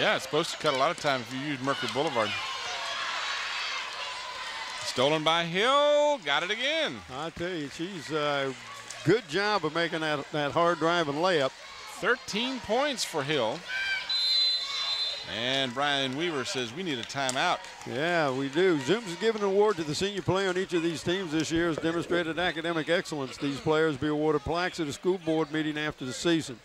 Yeah, it's supposed to cut a lot of time if you use Mercury Boulevard. Stolen by Hill. Got it again. I tell you, she's uh, Good job of making that, that hard driving layup. 13 points for Hill. And Brian Weaver says we need a timeout. Yeah, we do. Zooms is giving an award to the senior player on each of these teams this year has demonstrated academic excellence. These players be awarded plaques at a school board meeting after the season.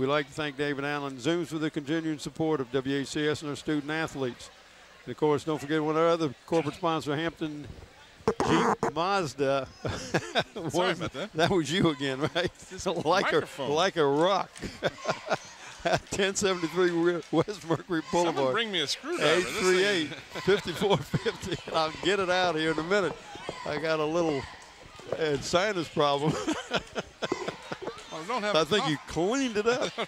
We'd like to thank David Allen Zooms for the continuing support of WHCS and our student athletes. And of course, don't forget one of our other corporate sponsor, Hampton Jeep Mazda. Sorry about that. That was you again, right? like a like a rock. 1073 West Mercury Boulevard. Someone bring me a screwdriver. 838 5450. I'll get it out here in a minute. I got a little uh, sinus problem. Well, don't have I think you cleaned it up. I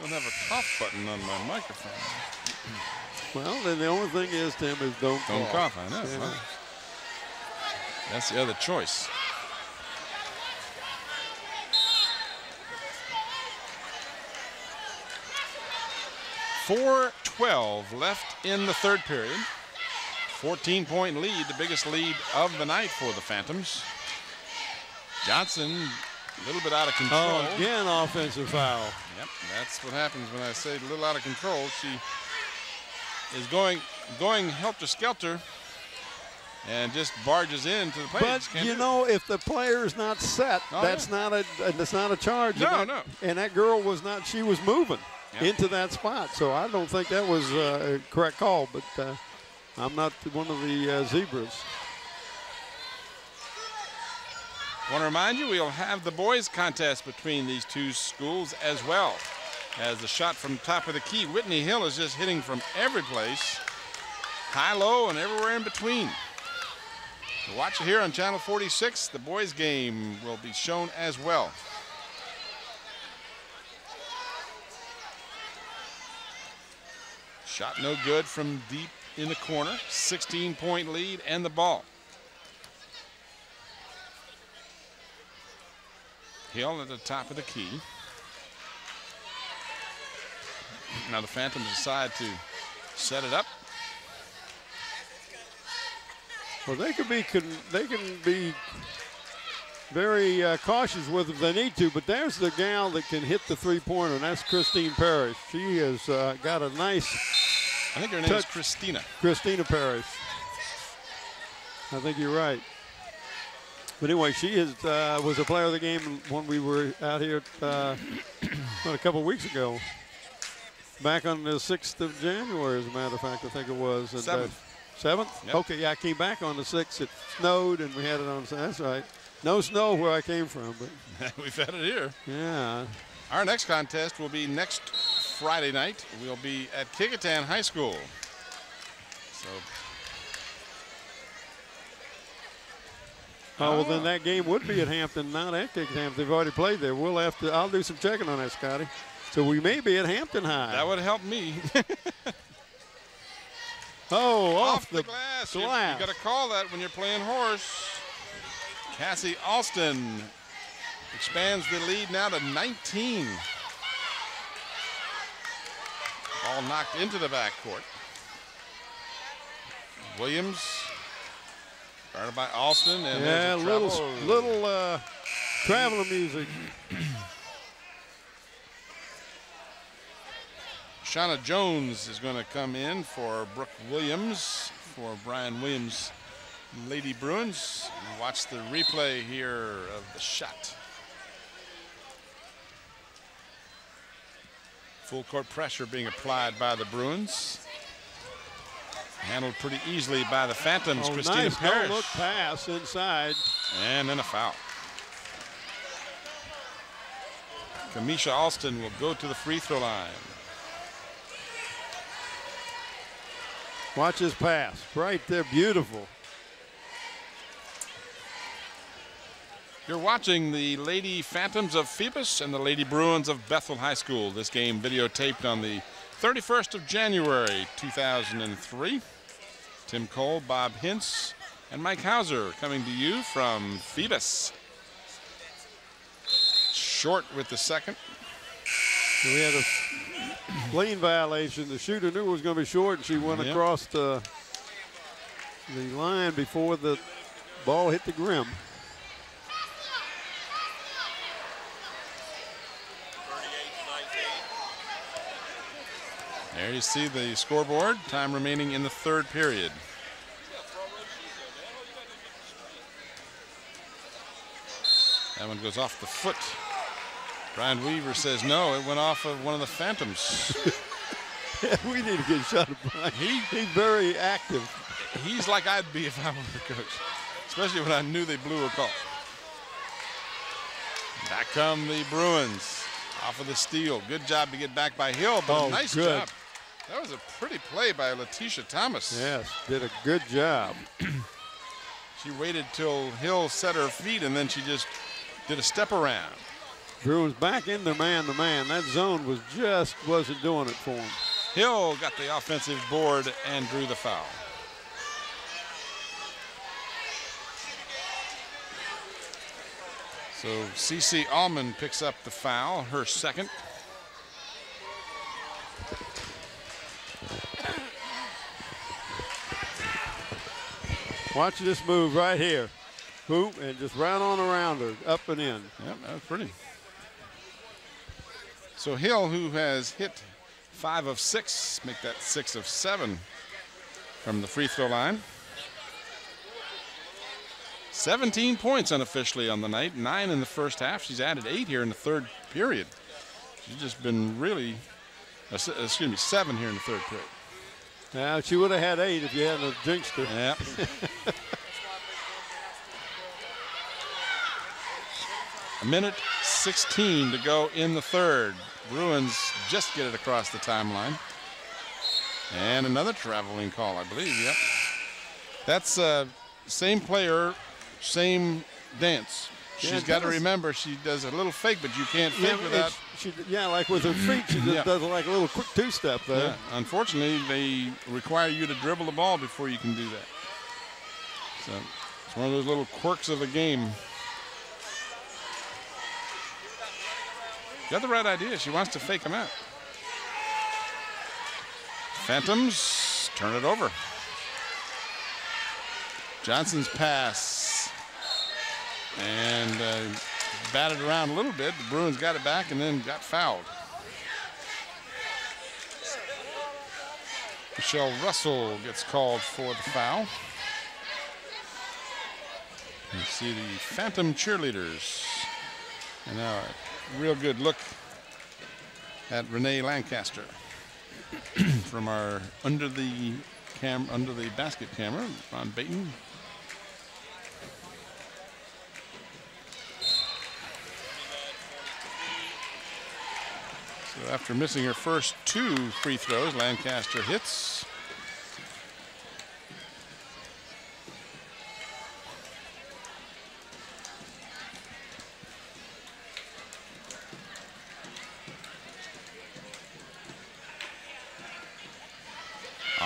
don't have a cough button on my microphone. Well, then the only thing is, Tim, is don't, don't cough. I know. Yeah. That's the other choice. Four twelve left in the third period. 14 point lead, the biggest lead of the night for the Phantoms. Johnson, a little bit out of control. Oh, again, offensive foul. Yep, that's what happens when I say a little out of control. She is going going helter skelter and just barges into the paint. But you know, if the player is not set, oh, that's yeah. not a that's not a charge. No, and that, no. And that girl was not. She was moving yeah. into that spot, so I don't think that was uh, a correct call. But uh, I'm not one of the uh, zebras. Want to remind you, we'll have the boys contest between these two schools as well. As the shot from top of the key, Whitney Hill is just hitting from every place, high, low, and everywhere in between. Watch it here on Channel 46. The boys game will be shown as well. Shot no good from deep in the corner. 16 point lead and the ball. Hill at the top of the key. Now the Phantoms decide to set it up. Well, they could be can, they can be very uh, cautious with it if they need to, but there's the gal that can hit the three-pointer, and that's Christine Parrish. She has uh, got a nice I think her name is Christina. Christina Parrish. I think you're right. But anyway, she is uh, was a player of the game when we were out here uh, a couple weeks ago. Back on the 6th of January, as a matter of fact, I think it was. And, uh, Seventh. Seventh? Yep. Okay, yeah, I came back on the 6th. It snowed, and we had it on. That's right. No snow where I came from, but We've had it here. yeah. Our next contest will be next Friday night. We'll be at Kecoughtan High School. So Oh, well, then that game would be at Hampton, not at Kecoughtan. They've already played there. We'll have to. I'll do some checking on that, Scotty. So we may be at Hampton High. that would help me. oh, off, Off the, glass. You- glass. You, got to call that when you're playing horse. Cassie Alston expands the lead now to 19. Ball knocked into the backcourt. Williams guarded by Alston. and Yeah, a little travel. little uh, traveling music. Shauna Jones is going to come in for Brooke Williams for Brian Williams Lady Bruins. Watch the replay here of the shot. Full court pressure being applied by the Bruins. Handled pretty easily by the Phantoms. Oh, Christina nice Parrish. look pass inside. And then a foul. Kamisha Alston will go to the free throw line. Watch his pass. Right there, beautiful. You're watching the Lady Phantoms of Phoebus and the Lady Bruins of Bethel High School. This game videotaped on the 31st of January 2003. Tim Cole, Bob Hintz, and Mike Hauser coming to you from Phoebus. Short with the second. We had a lane violation. The shooter knew it was going to be short, and she went Yep. across the, the line before the ball hit the rim. There you see the scoreboard. Time remaining in the third period. That one goes off the foot. Brian Weaver says no, it went off of one of the Phantoms. we need to get shot at Brian. He- He's very active. He's like I'd be if I were the coach, especially when I knew they blew a call. Back come the Bruins off of the steal. Good job to get back by Hill, but Oh, nice good. job. That was a pretty play by Letitia Thomas. Yes, did a good job. She waited till Hill set her feet and then she just did a step around. Bruins back into man to man. That zone was just wasn't doing it for him. Hill got the offensive board and drew the foul. So CC Allman picks up the foul, her second. Watch this move right here. Boom, and just right on around her, up and in. Yep, that was pretty. So Hill, who has hit five of six, make that six of seven from the free throw line. 17 points unofficially on the night, nine in the first half. She's added eight here in the third period. She's just been really, uh, excuse me, seven here in the third period. Now, she would have had eight if you hadn't jinxed her. Yep. A minute 16 to go in the third. Bruins just get it across the timeline. And another traveling call, I believe. Yep. That's uh, same player, same dance. She's got to remember she does a little fake, but you can't fake Yeah, without. she, yeah, like with her feet, she Yeah. does like a little quick two-step there. Yeah, unfortunately, they require you to dribble the ball before you can do that. So it's one of those little quirks of the game. Got the right idea. She wants to fake him out. Phantoms turn it over. Johnson's pass and uh, batted around a little bit. The Bruins got it back and then got fouled. Michelle Russell gets called for the foul. You see the Phantom cheerleaders. And now a real good look at Renee Lancaster from our under the cam under the basket camera, Ron Baton. So after missing her first two free throws, Lancaster hits.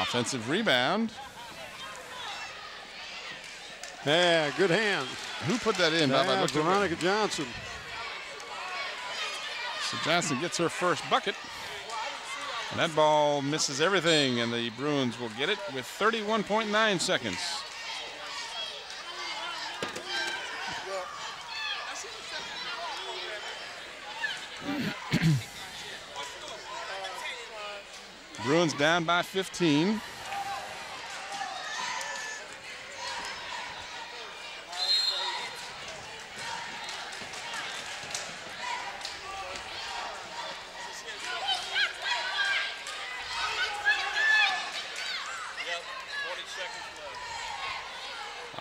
Offensive rebound. Yeah, good hand. Who put that in? Bob? Yeah, looked over. Veronica Johnson. So Johnson gets her first bucket. And that ball misses everything, and the Bruins will get it with 31.9 seconds. Bruins down by 15.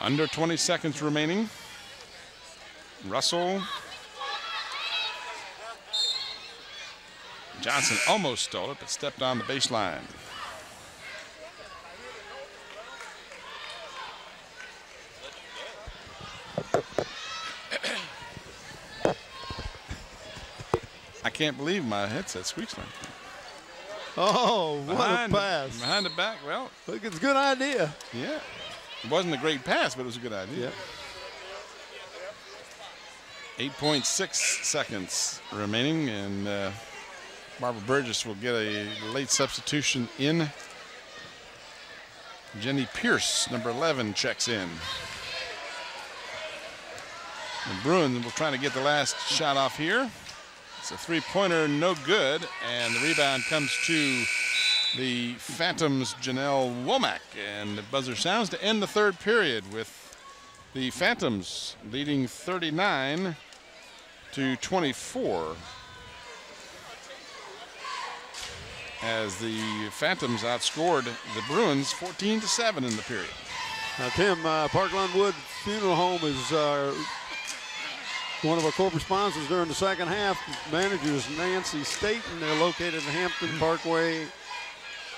Under 20 seconds remaining. Russell. Johnson almost stole it, but stepped on the baseline. I can't believe my headset squeaks like that. Oh, what Behind a the- pass. behind the back. Well, Look, it's a good idea. yeah. It wasn't a great pass, but it was a good idea. Yeah. 8.6 seconds remaining, and uh, Barbara Burgess will get a late substitution in. Jenny Pierce, number 11, checks in. The Bruins will try to get the last shot off here. It's a three-pointer, no good, and the rebound comes to the Phantoms' Janelle Womack, and the buzzer sounds to end the third period with the Phantoms leading 39 to 24 as the Phantoms outscored the Bruins 14 to 7 in the period. Now, Tim, uh, Parkland Wood Funeral Home is uh, one of our corporate sponsors during the second half. Manager is Nancy Staten. They're located in Hampton Parkway,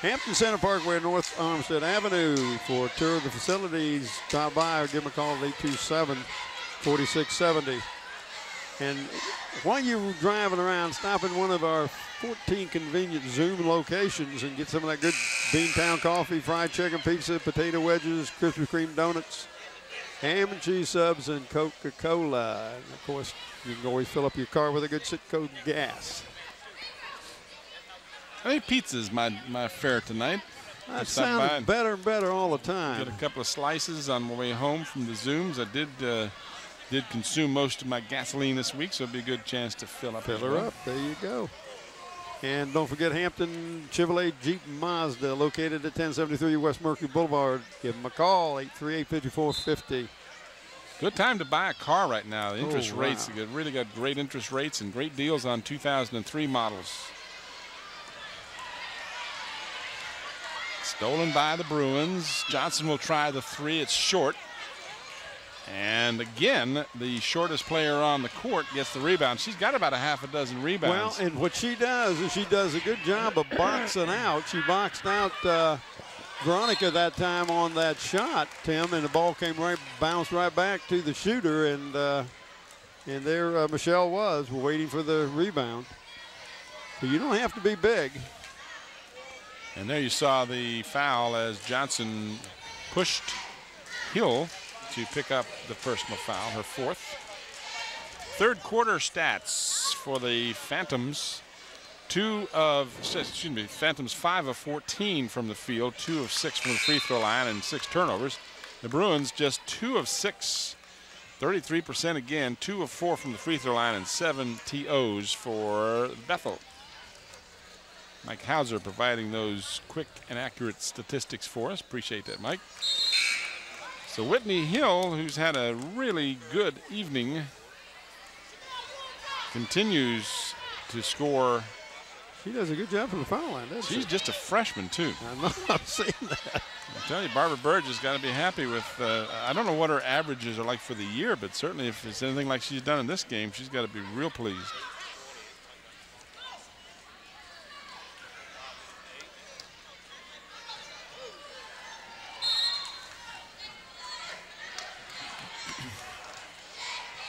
Hampton Center Parkway, North Armistead Avenue. For a tour of the facilities, stop by or give them a call at 827 4670. And while you're driving around, stop in one of our 14 convenient Zoom locations and get some of that good Beantown coffee, fried chicken, pizza, potato wedges, Krispy Kreme donuts, ham and cheese subs, and Coca-Cola. And of course, you can always fill up your car with a good Citgo gas. I think pizza's my, my fare tonight. That sounds better and better all the Get time. a couple of slices on my way home from the Zooms. I did uh, did consume most of my gasoline this week, so it'll be a good chance to fill up. Fill her well. up. There you go. And don't forget Hampton Chevrolet Jeep Mazda, located at 1073 West Mercury Boulevard. Give them a call, 838-5450. Good time to buy a car right now. The interest Oh, rates, wow. you really got great interest rates and great deals on 2003 models. Stolen by the Bruins. Johnson will try the three. It's short. And again, the shortest player on the court gets the rebound. She's got about a half a dozen rebounds. Well, and what she does is she does a good job of boxing out. She boxed out uh, Veronica that time on that shot, Tim, and the ball came right, bounced right back to the shooter, and uh, and there uh, Michelle was waiting for the rebound. So you don't have to be big. And there you saw the foul as Johnson pushed Hill to pick up the personal foul, her fourth. Third quarter stats for the Phantoms. Two of, excuse me, Phantoms five of 14 from the field, two of six from the free throw line, and six turnovers. The Bruins just two of six, 33% again, two of four from the free throw line, and seven TOs for Bethel. Mike Hauser providing those quick and accurate statistics for us. Appreciate that, Mike. So Whitney Hill, who's had a really good evening, continues to score. She does a good job from the foul line, doesn't She's she? just a freshman, too. I know, I've seen that. I tell you, Barbara Burge has got to be happy with. Uh, I don't know what her averages are like for the year, but certainly if it's anything like she's done in this game, she's got to be real pleased.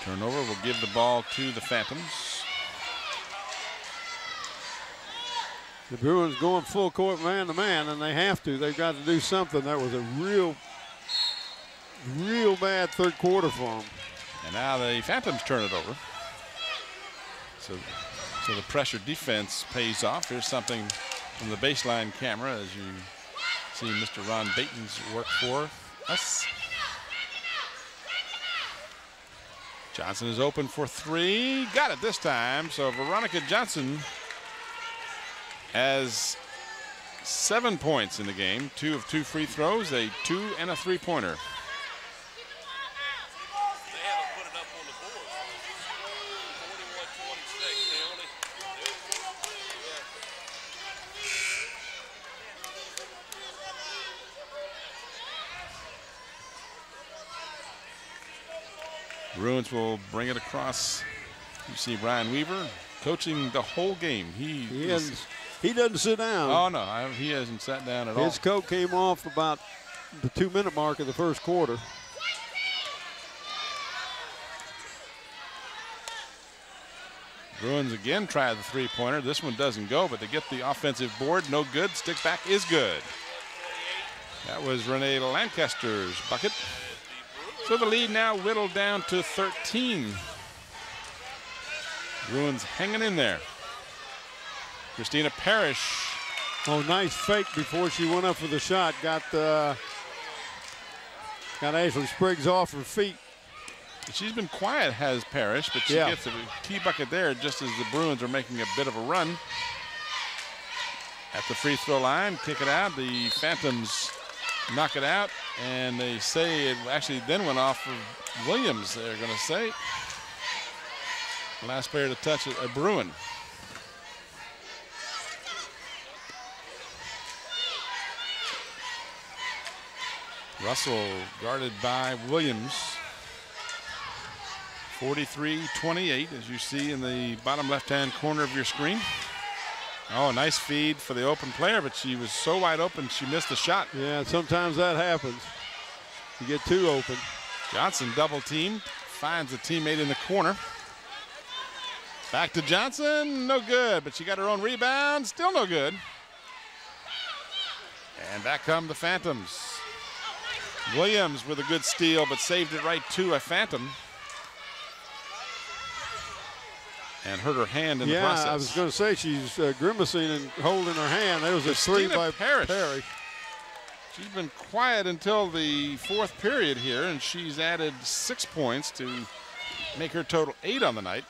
Turnover will give the ball to the Phantoms. The Bruins going full court man to man, and they have to. They've got to do something. That was a real, real bad third quarter for them. And now the Phantoms turn it over. So, so the pressure defense pays off. Here's something from the baseline camera as you see Mr. Ron Baton's work for us. Johnson is open for three. Got it this time. So Veronica Johnson has seven points in the game. Two of two free throws, a two and a three-pointer. They haven't put it up on the board. 41-26. They only. Bruins will bring it across. You see Brian Weaver coaching the whole game. He, He, is- he doesn't sit down. oh no, I, he hasn't sat down at all. His coat came off about the two minute mark of the first quarter. Bruins again try the three-pointer. This one doesn't go, but they get the offensive board. No good. Stick back is good. That was Renee Lancaster's bucket. So the lead now whittled down to 13. Bruins hanging in there. Christina Parrish Oh, nice fake before she went up for the shot. Got uh, got Ashley Spriggs off her feet. She's been quiet, has Parrish, but she Yeah. gets a key bucket there just as the Bruins are making a bit of a run. At the free throw line, kick it out. The Phantoms knock it out, and they say it actually then went off of Williams, they're going to say. Last player to touch it, a Bruin. Russell guarded by Williams. 43-28, as you see in the bottom left-hand corner of your screen. Oh, nice feed for the open player, but she was so wide open she missed the shot. Yeah, sometimes that happens. You get too open. Johnson double team, finds a teammate in the corner. Back to Johnson, no good, but she got her own rebound, still no good. And back come the Phantoms. Williams with a good steal, but saved it right to a Phantom. And hurt her hand in yeah, the process. Yeah, I was going to say she's uh, grimacing and holding her hand. There was a three by Parrish. Parrish. She's been quiet until the fourth period here, and she's added six points to make her total eight on the night.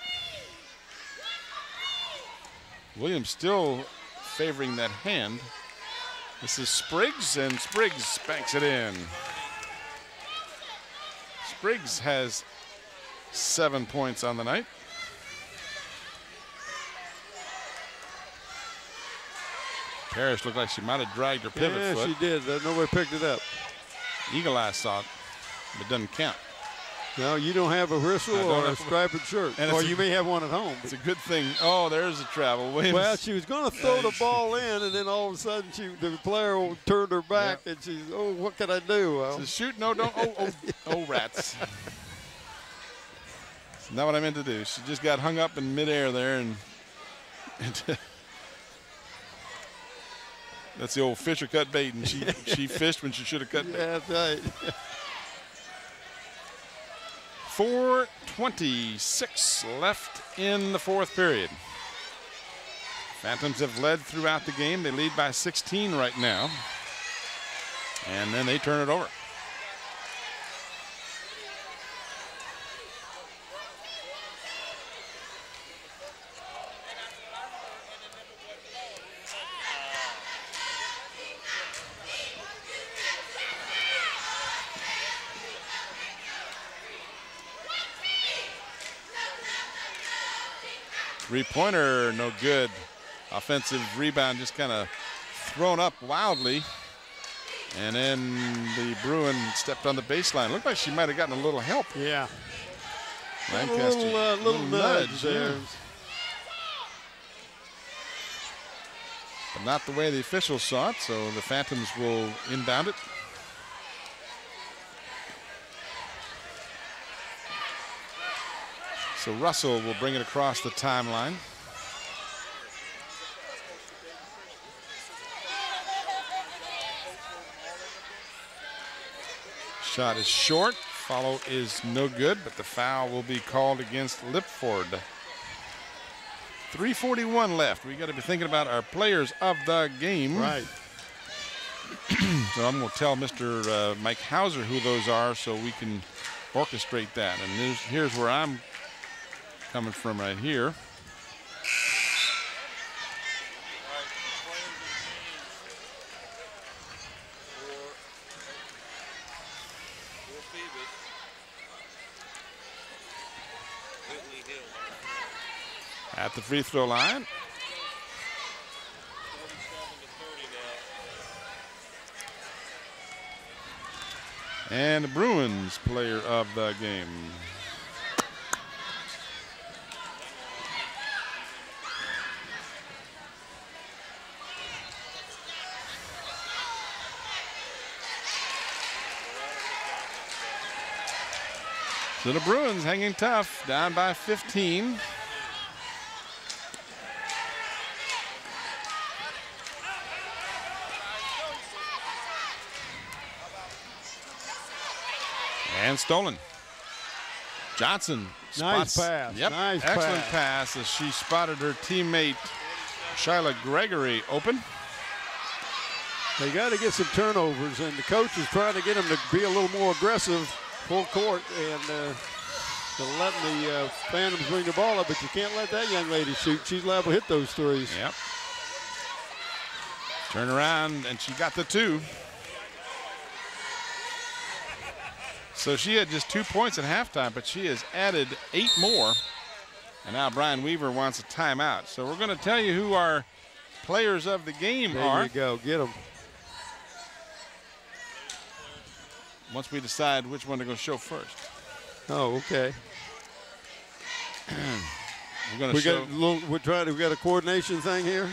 Williams still favoring that hand. This is Spriggs, and Spriggs banks it in. Spriggs has seven points on the night. Parrish looked like she might have dragged her pivot yeah, foot. she did. Nobody picked it up. Eagle Eye saw it, but doesn't count. No, you don't have a whistle or a striped shirt, And or it's a- you may have one at home. It's a good thing. Oh, there's a travel. Williams. Well, she was going to throw the ball in, and then all of a sudden, she the player turned her back, and she's, oh, what can I do? Well, shoot, no, don't. Oh, oh, oh, rats. It's not what I meant to do. She just got hung up in midair there, and, and that's the old fisher cut bait, and she she fished when she should have cut bait. yeah, that's right. 426 left in the fourth period. Phantoms have led throughout the game. They lead by 16 right now. And then they turn it over. Three pointer, no good. Offensive rebound just kind of thrown up wildly. And then the Bruin stepped on the baseline. Looked like she might have gotten a little help. Yeah. A little, uh, little, nudge, there. yeah. But not the way the officials saw it, so the Phantoms will inbound it. So Russell will bring it across the timeline. Shot is short. Follow is no good, but the foul will be called against Lipford. 341 left. We got to be thinking about our players of the game. Right. So I'm going to tell Mr. Uh, Mike Hauser who those are so we can orchestrate that. And here's, here's where I'm coming from right here. At the free throw line. 47 to 30 now. And the Bruins player of the game. So the Bruins hanging tough, down by 15. And stolen. Johnson. Nice pass. Yep. Nice excellent pass. pass. as she spotted her teammate Shyla Gregory open. They got to get some turnovers, and the coach is trying to get them to be a little more aggressive full court and uh, letting the uh, Phantoms bring the ball up, but you can't let that young lady shoot. She's liable to hit those threes. Yep. Turn around, and she got the two. So she had just two points at halftime, but she has added eight more. And now Brian Weaver wants a timeout. So we're going to tell you who our players of the game There are There you go. Get them. Once we decide which one to go show first. Oh, okay. We're going to We show. got a little. We're trying. to We got a coordination thing here.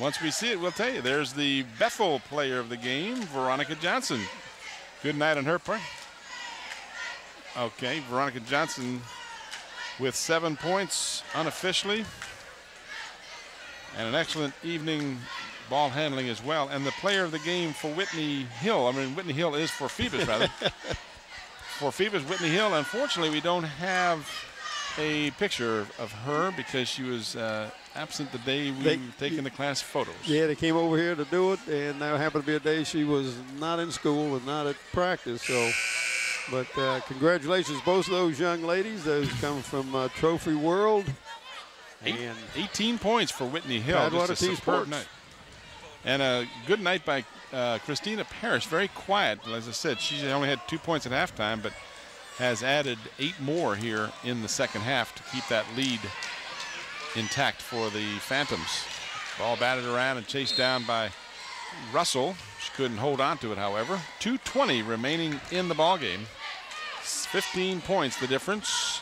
Once we see it, we'll tell you. There's the Bethel player of the game, Veronica Johnson. Good night on her part. Okay, Veronica Johnson with seven points unofficially. And an excellent evening ball handling as well. And the player of the game for Whitney Hill. I mean, Whitney Hill is for Phoebus, rather. for Phoebus, Whitney Hill. Unfortunately, we don't have a picture of her because she was uh, absent the day we They- were taking the class photos. Yeah, they came over here to do it, and there happened to be a day she was not in school and not at practice. So, but uh, congratulations, both of those young ladies. Those come from uh, Trophy World. Eight- And 18 points for Whitney Hill. A Team Sports. night. And a good night by uh, Christina Parrish. Very quiet. As I said, she only had two points at halftime, but has added eight more here in the second half to keep that lead intact for the Phantoms. Ball batted around and chased down by Russell. She couldn't hold on to it, however. 2.20 remaining in the ball game. 15 points the difference.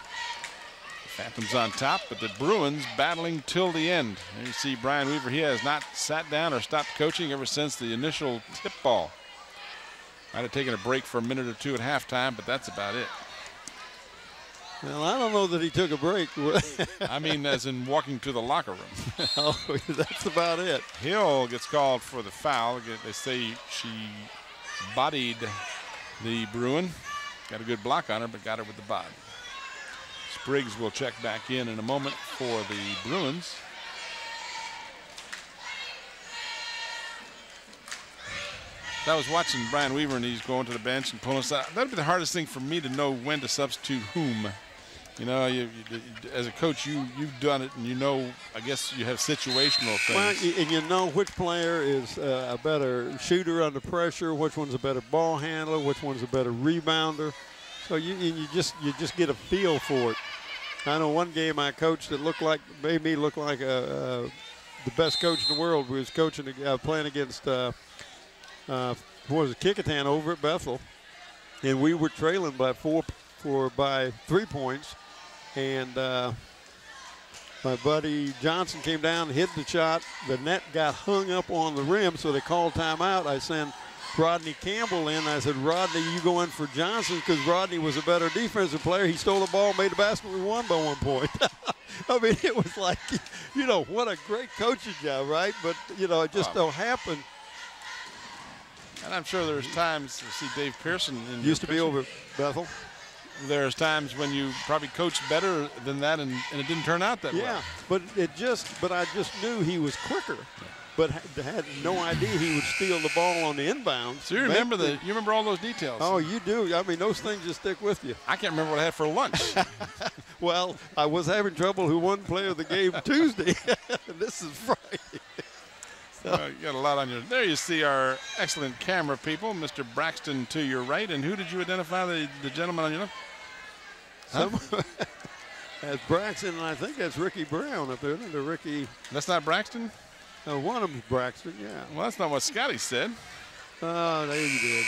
Phantoms on top, but the Bruins battling till the end. There you see Brian Weaver. He has not sat down or stopped coaching ever since the initial tip ball. Might have taken a break for a minute or two at halftime, but that's about it. Well, I don't know that he took a break. I mean, as in walking to the locker room. oh, that's about it. Hill gets called for the foul. They say she bodied the Bruin. Got a good block on her, but got her with the body. Spriggs will check back in in a moment for the Bruins. I was watching Brian Weaver and he's going to the bench and pulling us out. That'd be the hardest thing for me to know when to substitute whom. You know, you, you, as a coach, you you've done it, and you know. I guess you have situational things. Well, and you know which player is uh, a better shooter under pressure, which one's a better ball handler, which one's a better rebounder. So you you just you just get a feel for it. I know one game I coached that looked like made me look like a, uh, the best coach in the world. We was coaching uh, playing against uh, uh, was it, Kecoughtan over at Bethel, and we were trailing by four for by three points, and uh, my buddy Johnson came down, hit the shot. The net got hung up on the rim, so they called timeout. I sent Rodney Campbell in. I said, Rodney, you go in for Johnson because Rodney was a better defensive player. He stole the ball, made the basket, we won by one point. I mean, it was like, you know, what a great coaching job, right? But, you know, it just Wow. don't happen. And I'm sure there's times to see Dave Pearson in Used to be over Bethel. There's times when you probably coached better than that, and, and it didn't turn out that Yeah, well. but it just, but I just knew he was quicker, but had no idea he would steal the ball on the inbound. So you remember the you remember all those details. Oh, you do. I mean, those things just stick with you. I can't remember what I had for lunch. Well, I was having trouble who won player of the game Tuesday. this is Friday. Uh, you got a lot on your. There you see our excellent camera people, Mr. Braxton to your right, and who did you identify the, the gentleman on your left? Some, that's Braxton, and I think that's Ricky Brown up there. The Ricky, That's not Braxton. Uh, one of them's Braxton, yeah. Well, that's not what Scotty said. Oh, there you did.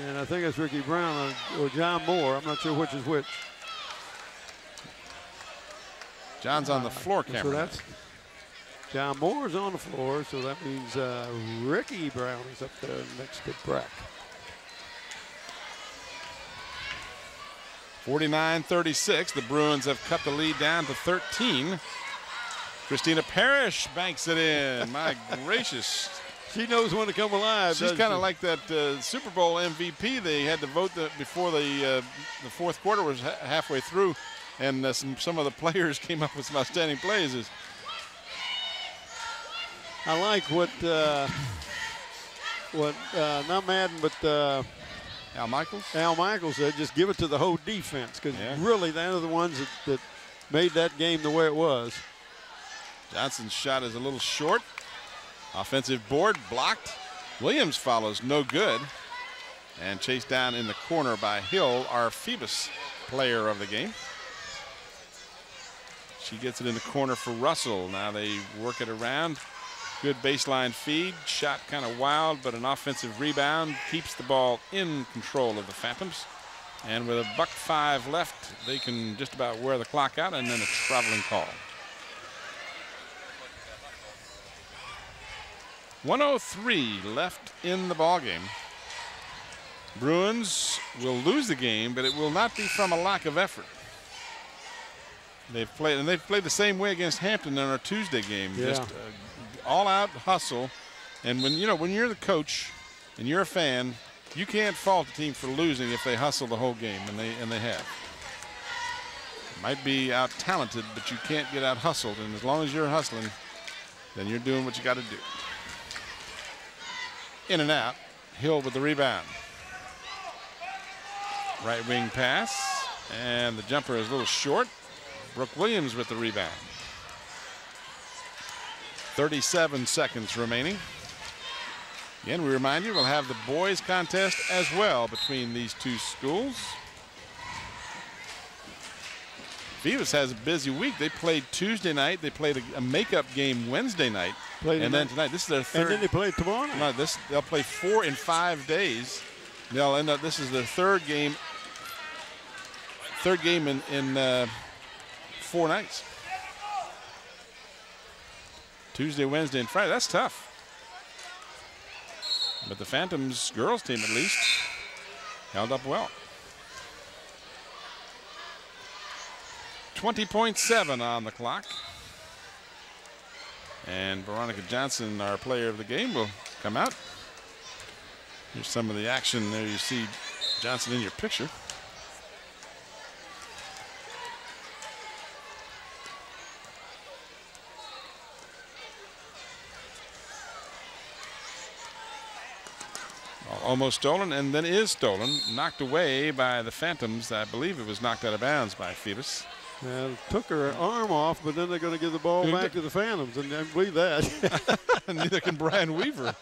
And I think it's Ricky Brown or, John Moore. I'm not sure which is which. John's on the floor So camera. that's John Moore's on the floor, so that means uh, Ricky Brown is up there next to Brack. 49-36. The Bruins have cut the lead down to 13. Christina Parrish banks it in. My gracious. She knows when to come alive. She's kind of like that uh, Super Bowl MVP. They had to vote the, before the uh, the fourth quarter was ha- halfway through, and uh, some some of the players came up with some outstanding plays. Is I like what uh, what uh, not Madden, but uh, Al Michaels. Al Michaels said. Just give it to the whole defense because Yeah. really they're the ones that, that made that game the way it was. Johnson's shot is a little short. Offensive board blocked. Williams follows, no good. And chased down in the corner by Hill, our Phoebus player of the game. She gets it in the corner for Russell. Now they work it around. Good baseline feed. Shot kind of wild, but an offensive rebound keeps the ball in control of the Phantoms. And with a buck five left, they can just about wear the clock out and then a traveling call. 103 left in the ballgame. Bruins will lose the game, but it will not be from a lack of effort. They've played, and they've played the same way against Hampton in our Tuesday game. Yeah. Just uh, all-out hustle. And when you know when you're the coach and you're a fan, you can't fault the team for losing if they hustle the whole game, and they and they have. Might be out talented, but you can't get out hustled. And as long as you're hustling, then you're doing what you got to do. In and out. Hill with the rebound. Right wing pass. And the jumper is a little short. Brooke Williams with the rebound. 37 seconds remaining. Again, we remind you we'll have the boys contest as well between these two schools. Phoebus has a busy week. They played Tuesday night. They played a, a makeup game Wednesday night. Played and then tonight. tonight, this is their And third. then they play tomorrow. No, this they'll play four in five days. They'll end up. This is their third game third game in, in uh, four nights. Tuesday, Wednesday, and Friday. That's tough. But the Phantoms girls team, at least, held up well. 20.7 on the clock. And Veronica Johnson, our player of the game, will come out. Here's some of the action there. You see Johnson in your picture. Almost stolen and then is stolen. Knocked away by the Phantoms. I believe it was knocked out of bounds by Phoebus. Yeah, took her arm off, but then they're going to give the ball back to the Phantoms, and I believe that. Neither can Brian Weaver.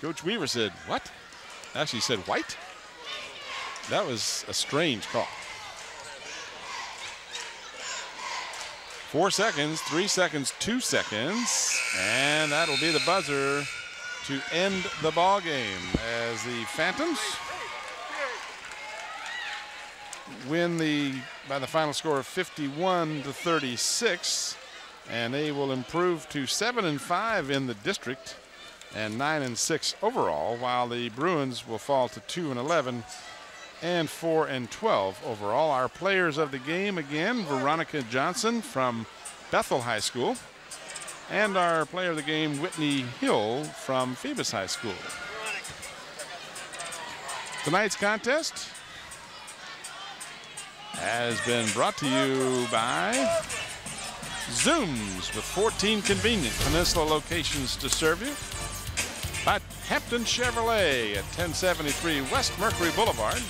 Coach Weaver said, What? Actually said white. That was a strange call. Four seconds, three seconds, two seconds, and that'll be the buzzer to end the ball game as the Phantoms win the by the final score of 51 to 36 and they will improve to 7 and 5 in the district and 9 and 6 overall while the Bruins will fall to 2 and 11 and 4 and 12 overall. Our players of the game again Veronica Johnson from Bethel High School and our player of the game Whitney Hill from Phoebus High School. Tonight's contest has been brought to you by Zooms with 14 convenient Peninsula locations to serve you. By Hampton Chevrolet at 1073 West Mercury Boulevard.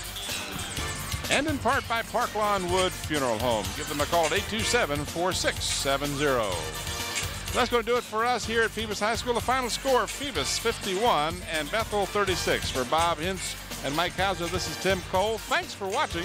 And in part by Park Lawn Wood Funeral Home. Give them a call at 827 4670. That's going to do it for us here at Phoebus High School. The final score Phoebus 51 and Bethel 36. For Bob Hintz and Mike Hauser, this is Tim Cole. Thanks for watching.